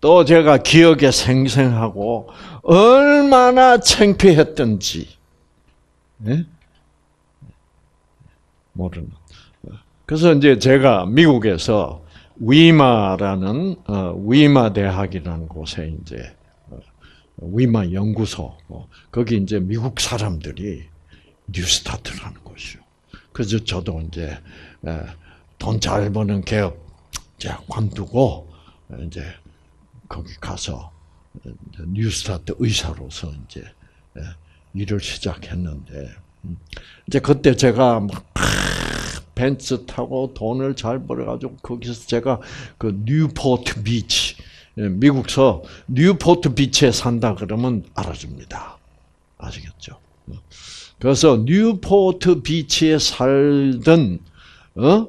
또 제가 기억에 생생하고, 얼마나 창피했던지, 네? 모르는. 그래서 이제 제가 미국에서 위마라는, 어, 위마 대학이라는 곳에 이제 위마 연구소 뭐, 거기 이제 미국 사람들이 뉴스타트를 하는 곳이요. 그래서 저도 이제 돈 잘 버는 제가 관두고 이제 거기 가서 뉴스타트 의사로서 이제 일을 시작했는데 음, 이제 그때 제가 막 벤츠 타고 돈을 잘 벌어가지고 거기서 제가 그 뉴포트 비치 예, 미국서 뉴포트 비치에 산다 그러면 알아줍니다. 아시겠죠? 그래서 뉴포트 비치에 살던 어?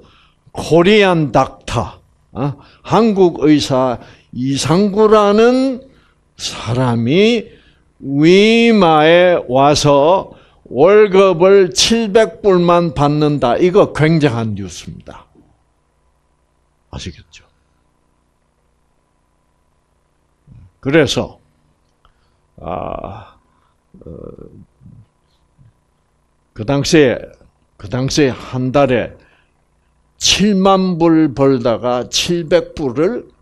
Korean doctor 어? 한국 의사 이상구라는 사람이 위마에 와서 월급을 700불만 받는다. 이거 굉장한 뉴스입니다. 아시겠죠? 그래서 아, 어, 그 당시에 그 당시에 한 달에 7만 불 벌다가 700불을 아, 어,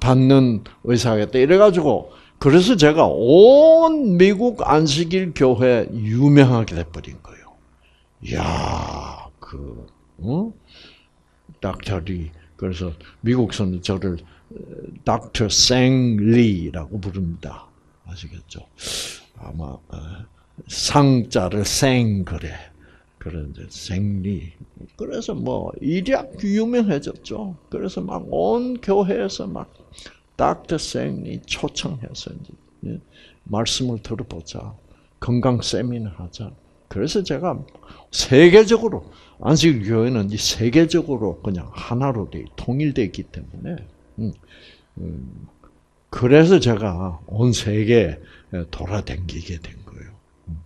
받는 의사겠다. 이래가지고 그래서 제가 온 미국 안식일 교회 유명하게 돼버린 거예요. 야, 그, 어? 닥터리. 그래서 미국서는 저를 닥터 생리라고 부릅니다. 아시겠죠? 아마 어, 상자를 생 그래. 그런 생리. 그래서 뭐 일약 유명해졌죠. 그래서 막 온 교회에서 막 닥터 생리 초청해서 이제 예, 말씀을 들어보자. 건강 세미나 하자. 그래서 제가 세계적으로 안식 교회는 세계적으로 그냥 하나로 돼 통일되어 있기 때문에 음, 음, 그래서 제가 온 세계 돌아다니게 된 거예요. 음.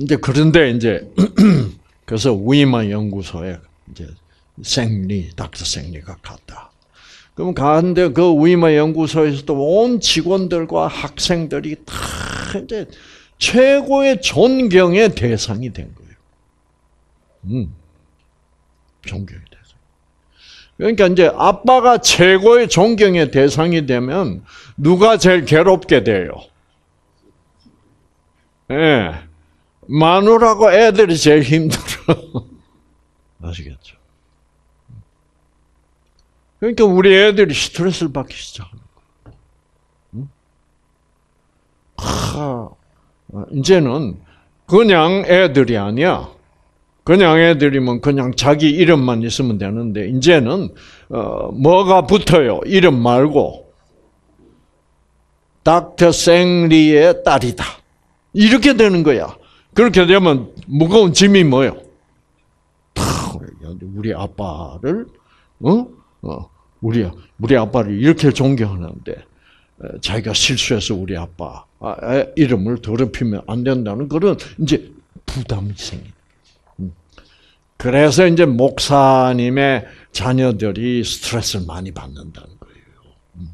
이제 그런데 이제 그래서 위마 연구소에 이제 생리 닥터 생리가 갔다. 그럼 가는데 그 위마 연구소에서도 온 직원들과 학생들이 다 이제 최고의 존경의 대상이 된 거예요. 음, 존경의 대상. 그러니까 이제 아빠가 최고의 존경의 대상이 되면 누가 제일 괴롭게 돼요? 예. 네. 마누라고 애들이 제일 힘들어. 아시겠죠? 그러니까 우리 애들이 스트레스를 받기 시작하는 거예요. 응? 하, 이제는 그냥 애들이 아니야. 그냥 애들이면 그냥 자기 이름만 있으면 되는데 이제는 어, 뭐가 붙어요? 이름 말고 닥터 생리의 딸이다. 이렇게 되는 거야. 그렇게 되면 무거운 짐이 뭐요? 우리 아빠를 어? 어, 우리 우리 아빠를 이렇게 존경하는데 자기가 실수해서 우리 아빠 아, 이름을 더럽히면 안 된다는 그런 이제 부담이 생긴. 음. 그래서 이제 목사님의 자녀들이 스트레스를 많이 받는다는 거예요. 음.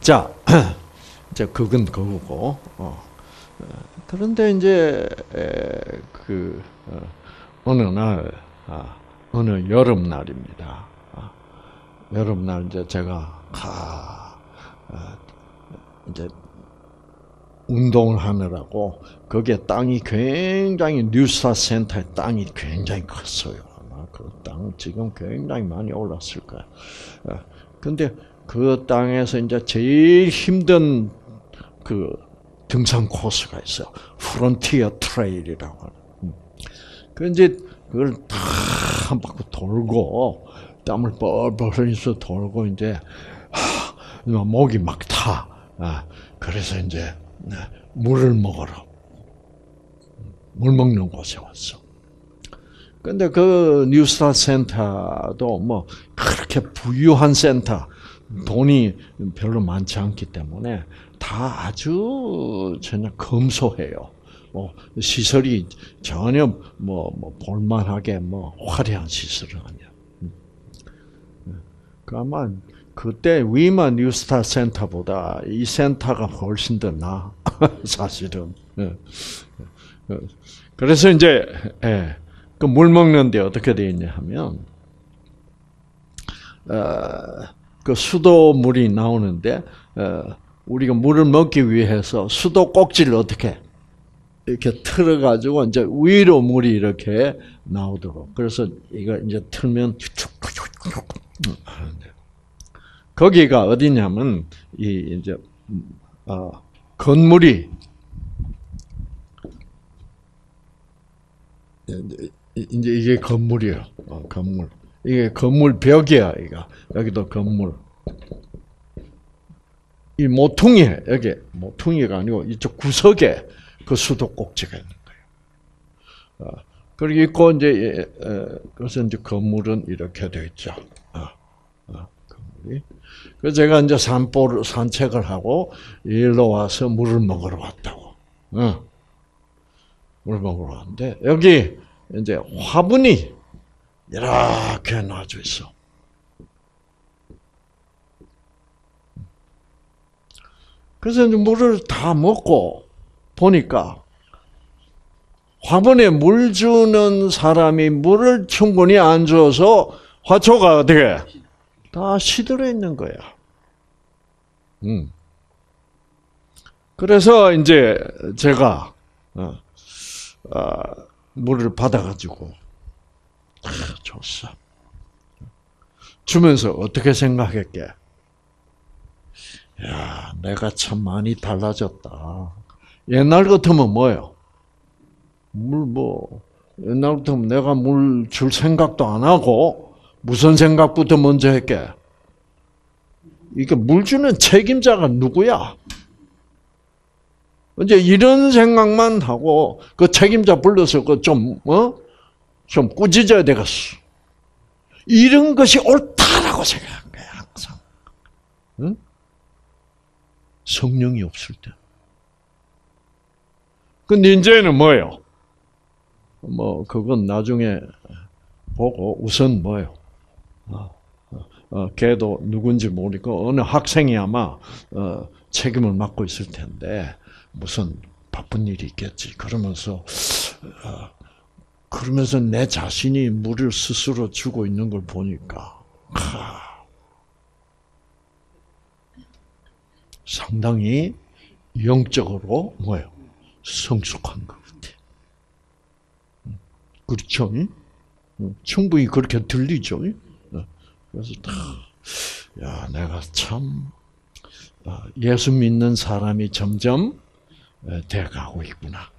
자, 이제 그건 그거고. 어. 그런데 이제 그 어, 어느 날 아, 어느 여름 날입니다. 아, 여름 날 이제 제가 가 아, 이제 운동을 하느라고 거기에 땅이 굉장히 뉴스타 센터의 땅이 굉장히 컸어요. 그 땅 지금 굉장히 많이 올랐을 거야. 근데 그 땅에서 이제 제일 힘든 그 등산 코스가 있어요. Frontier Trail이라고. 그 이제 그걸 다 한 바퀴 돌고 땀을 뻘뻘 흘리면서 돌고 이제 하, 목이 막 타. 아, 그래서 이제 네, 물을 먹으러 물 먹는 곳에 왔어. 근데 그 뉴스타 센터도 뭐 그렇게 부유한 센터, 돈이 별로 많지 않기 때문에 다 아주 전혀 검소해요. 뭐 시설이 전혀 뭐, 뭐 볼만하게 뭐 화려한 시설은 아니야. 음. 그 아마 그때 위마 뉴스타 센터보다 이 센터가 훨씬 더 나. 사실은. 예. 예. 그래서 이제 예. 그물 먹는데 어떻게 되어 있냐 하면 어, 그 수도 물이 나오는데 어, 우리가 물을 먹기 위해서 수도 꼭지를 어떻게 이렇게 틀어 가지고 이제 위로 물이 이렇게 나오도록. 그래서 이거 이제 틀면 거기가 어디냐면 이 이제 어, 건물이 이제 이게 건물이야. 어, 건물. 이게 건물 벽이야. 이거 여기도 건물. 이 모퉁이에 여기 모퉁이가 아니고 이쪽 구석에 그 수도 꼭지가 있는 거예요. 어, 그리고 있고 이제 그래서 이제 건물은 이렇게 되어 있죠. 어, 어, 건물이. 그래서 제가 이제 산보를 산책을 하고 일로 와서 물을 먹으러 왔다고. 물 먹으러 왔는데 여기 이제 화분이 이렇게 놔져 있어. 그래서 이제 물을 다 먹고 보니까 화분에 물 주는 사람이 물을 충분히 안 줘서 화초가 어떻게 다 시들어 있는 거야. 음. 그래서 이제 제가 어, 어, 물을 받아가지고 아, 줬어. 주면서 어떻게 생각했게? 야, 내가 참 많이 달라졌다. 옛날 같으면 뭐예요? 물 뭐, 옛날 같으면 내가 물 줄 생각도 안 하고, 무슨 생각부터 먼저 했게? 이게 물 주는 책임자가 누구야? 이제 이런 생각만 하고, 그 책임자 불러서 그 좀, 어? 좀 꾸짖어야 되겠어. 이런 것이 옳다라고 생각한 거야, 항상. 응? 성령이 없을 때. 근데 이제는 뭐예요? 뭐 그건 나중에 보고 우선 뭐예요? 어, 어, 어, 걔도 누군지 모르고 어느 학생이 아마 어, 책임을 맡고 있을 텐데 무슨 바쁜 일이 있겠지. 그러면서 어, 그러면서 내 자신이 물을 스스로 주고 있는 걸 보니까 하, 상당히 영적으로 뭐예요? 성숙한 것 같아. 그렇죠? 충분히 그렇게 들리죠. 그래서 다, 야, 내가 참 아, 예수 믿는 사람이 점점 돼가고 있구나.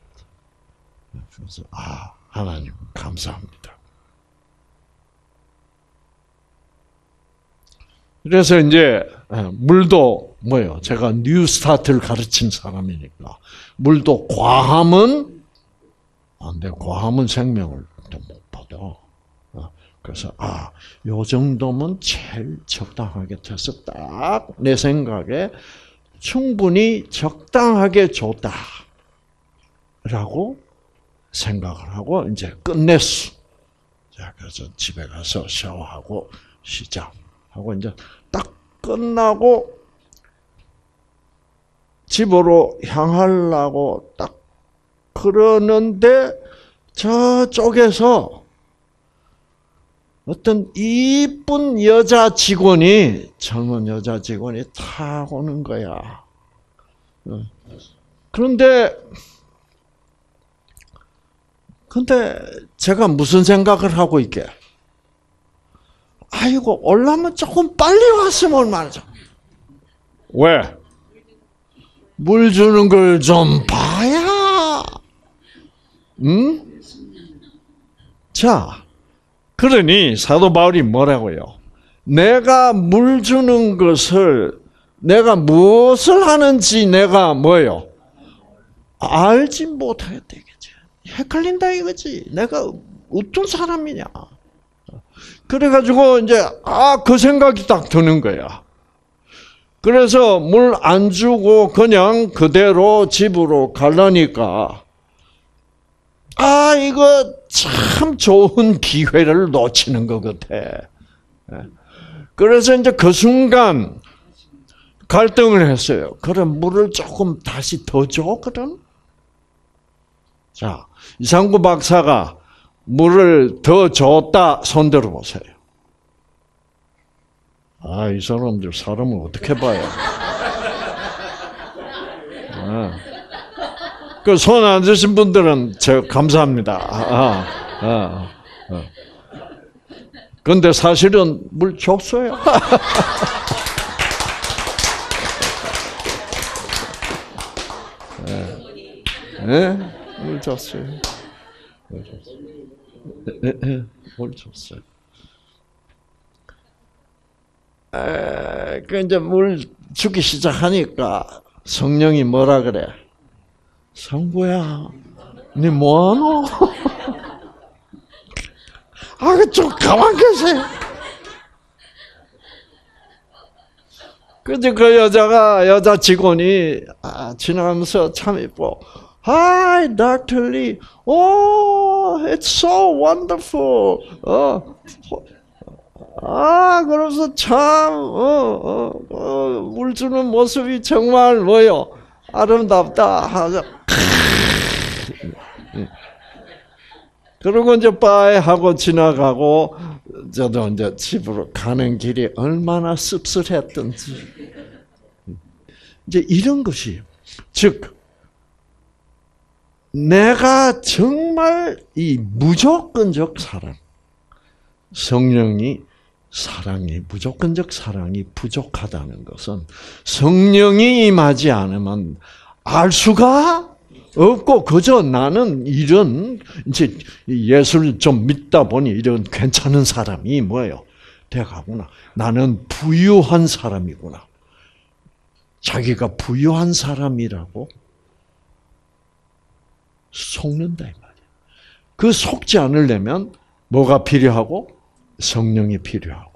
그래서 아 하나님 감사합니다. 그래서 이제 물도 뭐예요? 제가 New Start를 가르친 사람이니까 물도 과하면 안 돼. 과하면 생명을 못 받아. 어, 그래서 아, 요 정도면 제일 적당하게 돼서 딱 내 생각에 충분히 적당하게 줬다라고 생각을 하고 이제 끝냈어. 자, 그래서 집에 가서 샤워하고 시작하고 이제 딱 끝나고 집으로 향하려고 딱 그러는데 저쪽에서 어떤 이쁜 여자 직원이 젊은 여자 직원이 탁 오는 거야. 어. 그런데 근데 제가 무슨 생각을 하고 있게? 아이고 올라면 조금 빨리 왔으면 얼마나 좋. 왜? 물 주는 걸 좀 봐야. 응? 자, 그러니 사도 바울이 뭐라고요? 내가 물 주는 것을 내가 무엇을 하는지 내가 뭐요? 알지 되겠지. 헷갈린다 이거지. 내가 어떤 사람이냐. 그래가지고 이제 아 그 생각이 딱 드는 거야. 그래서 물 안 주고 그냥 그대로 집으로 가려니까 아, 이거 참 좋은 기회를 놓치는 것 같아. 예. 그래서 이제 그 순간 갈등을 했어요. 그럼 물을 조금 다시 더 줘, 그럼? 자, 이상구 박사가 물을 더 줬다, 손 들어보세요. 아, 이 사람들 사람을 어떻게 봐요? 아. 그손 안 드신 분들은 저 감사합니다. 아, 아, 아. 근데 사실은 물 줬어요. 네. 네? 물 줬어요. 물 줬어요. 네, 네, 물 줬어요. 에, 그 이제 물 주기 시작하니까 성령이 뭐라 그래? 성부야, 니 뭐하노? 아, 그좀 가만 계세요. 근데 그 여자가, 여자 직원이, 아, 지나가면서 참 이뻐. Hi, Dr. Lee. Oh, it's so wonderful. 어, 아, 그러면서 참, 어, 어, 어, 물 주는 모습이 정말 뭐요? 아름답다 하죠. 그리고 이제 빠에 하고 지나가고 저도 이제 집으로 가는 길이 얼마나 씁쓸했던지 이제 이런 것이 즉 내가 정말 이 무조건적 사랑 성령이 사랑이 무조건적 사랑이 부족하다는 것은 성령이 임하지 않으면 알 수가 없고 그저 나는 이런 이제 예수를 좀 믿다 보니 이런 괜찮은 사람이 뭐예요? 돼가구나. 나는 부유한 사람이구나. 자기가 부유한 사람이라고 속는다 이 말이야. 그 속지 않으려면 뭐가 필요하고 성령이 필요하고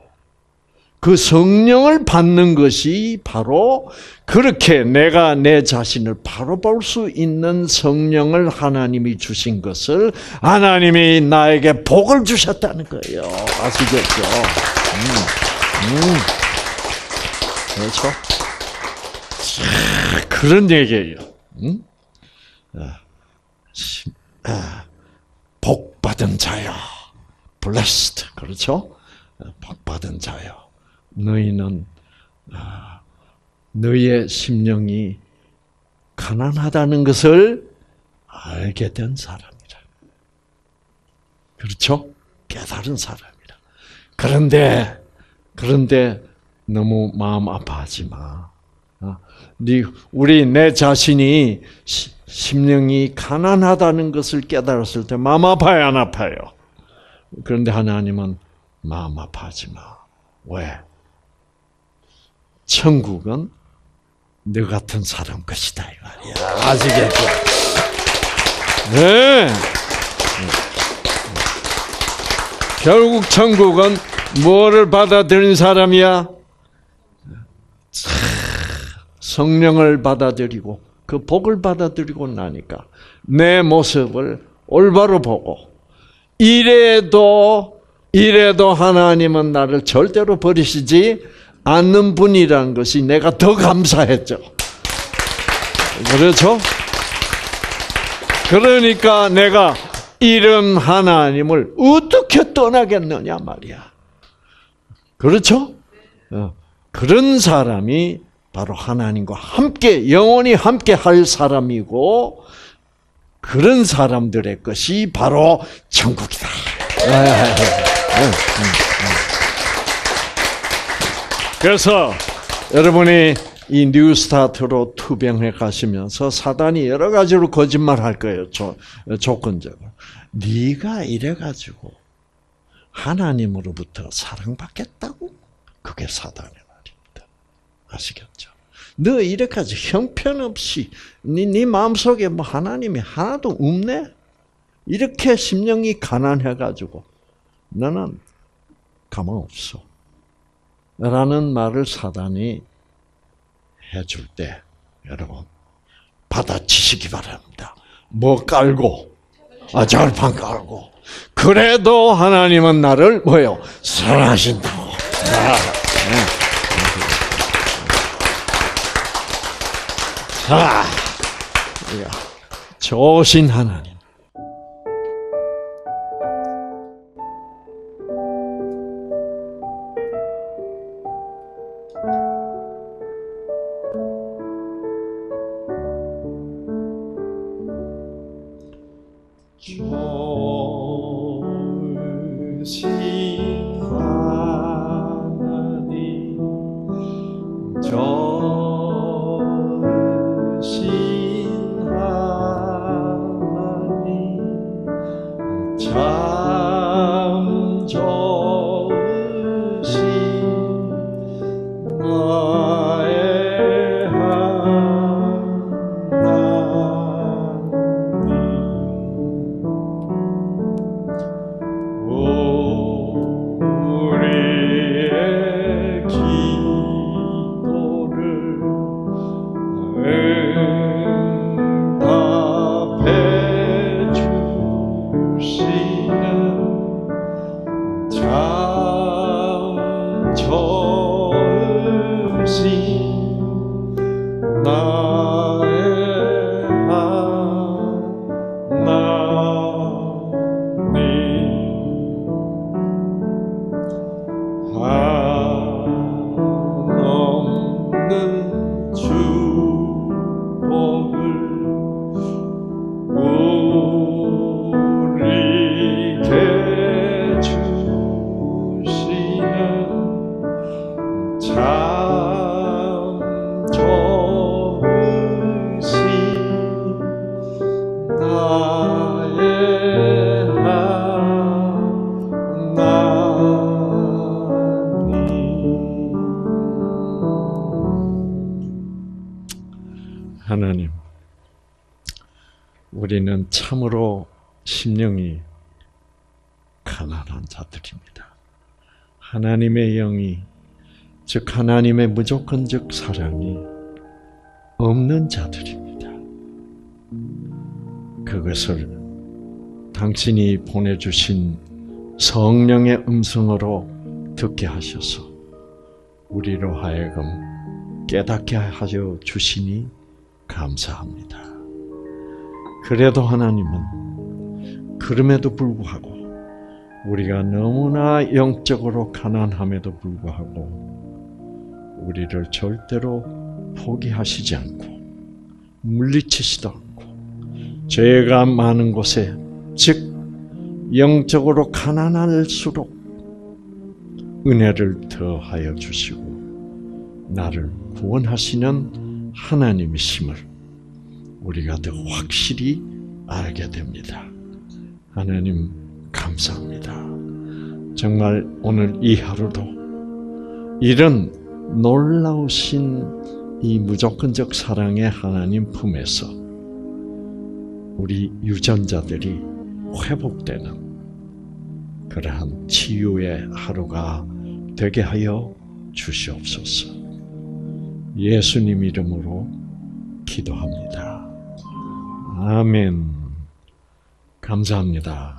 그 성령을 받는 것이 바로 그렇게 내가 내 자신을 바로 볼 수 있는 성령을 하나님이 주신 것을 하나님이 나에게 복을 주셨다는 거예요. 아시겠죠? 음, 음. 그렇죠? 그런 얘기예요. 응? 아, 아, 복 받은 자야, blessed 그렇죠? 복 받은 자야. 너희는 아, 너희의 심령이 가난하다는 것을 알게 된 사람이라. 그렇죠? 깨달은 사람이라. 그런데 그런데 너무 마음 아파하지 마. 어? 네 우리 내 자신이 심령이 가난하다는 것을 깨달았을 때 마음 아파요, 안 아파요? 그런데 하나님은 마음 아파하지 마. 왜? 천국은 너 같은 사람 것이다 이 말이야. 아시겠죠? 네. 결국 천국은 뭐를 받아들인 사람이야? 성령을 받아들이고 그 복을 받아들이고 나니까 내 모습을 올바로 보고 이래도 이래도 하나님은 나를 절대로 버리시지 않는 분이라는 것이 내가 더 감사했죠. 그렇죠? 그러니까 내가 이런 하나님을 어떻게 떠나겠느냐 말이야. 그렇죠? 어, 그런 사람이 바로 하나님과 함께 영원히 함께 할 사람이고 그런 사람들의 것이 바로 천국이다. 아, 아, 아, 그래서 여러분이 이 뉴스타트로 투병해 가시면서 사단이 여러 가지로 거짓말 할 거예요. 조, 조건적으로. 네가 이래 가지고 하나님으로부터 사랑받겠다고? 그게 말입니다. 아시겠죠? 너 이래까지 형편없이 네, 네 마음속에 뭐 하나님이 하나도 없네? 이렇게 심령이 가난해 가지고 너는 가망 없어. 라는 말을 사단이 해줄 때 여러분 받아치시기 바랍니다. 뭐 깔고 아 절판 깔고 그래도 하나님은 나를 뭐요 사랑하신다고. 아, 네. 자, 좋으신 하나님. 우리는 참으로 심령이 가난한 자들입니다. 하나님의 영이 즉 하나님의 무조건적 사랑이 없는 자들입니다. 그것을 당신이 보내주신 성령의 음성으로 듣게 하셔서 우리로 하여금 깨닫게 하여 주시니 감사합니다. 그래도 하나님은 그럼에도 불구하고 우리가 너무나 영적으로 가난함에도 불구하고 우리를 절대로 포기하시지 않고 물리치지도 않고 죄가 많은 곳에 즉 영적으로 가난할수록 은혜를 더하여 주시고 나를 구원하시는 하나님이심을 우리가 더 확실히 알게 됩니다. 하나님 감사합니다. 정말 오늘 이 하루도 이런 놀라우신 이 무조건적 사랑의 하나님 품에서 우리 유전자들이 회복되는 그러한 치유의 하루가 되게 하여 주시옵소서. 예수님 이름으로 기도합니다. 아멘. 감사합니다.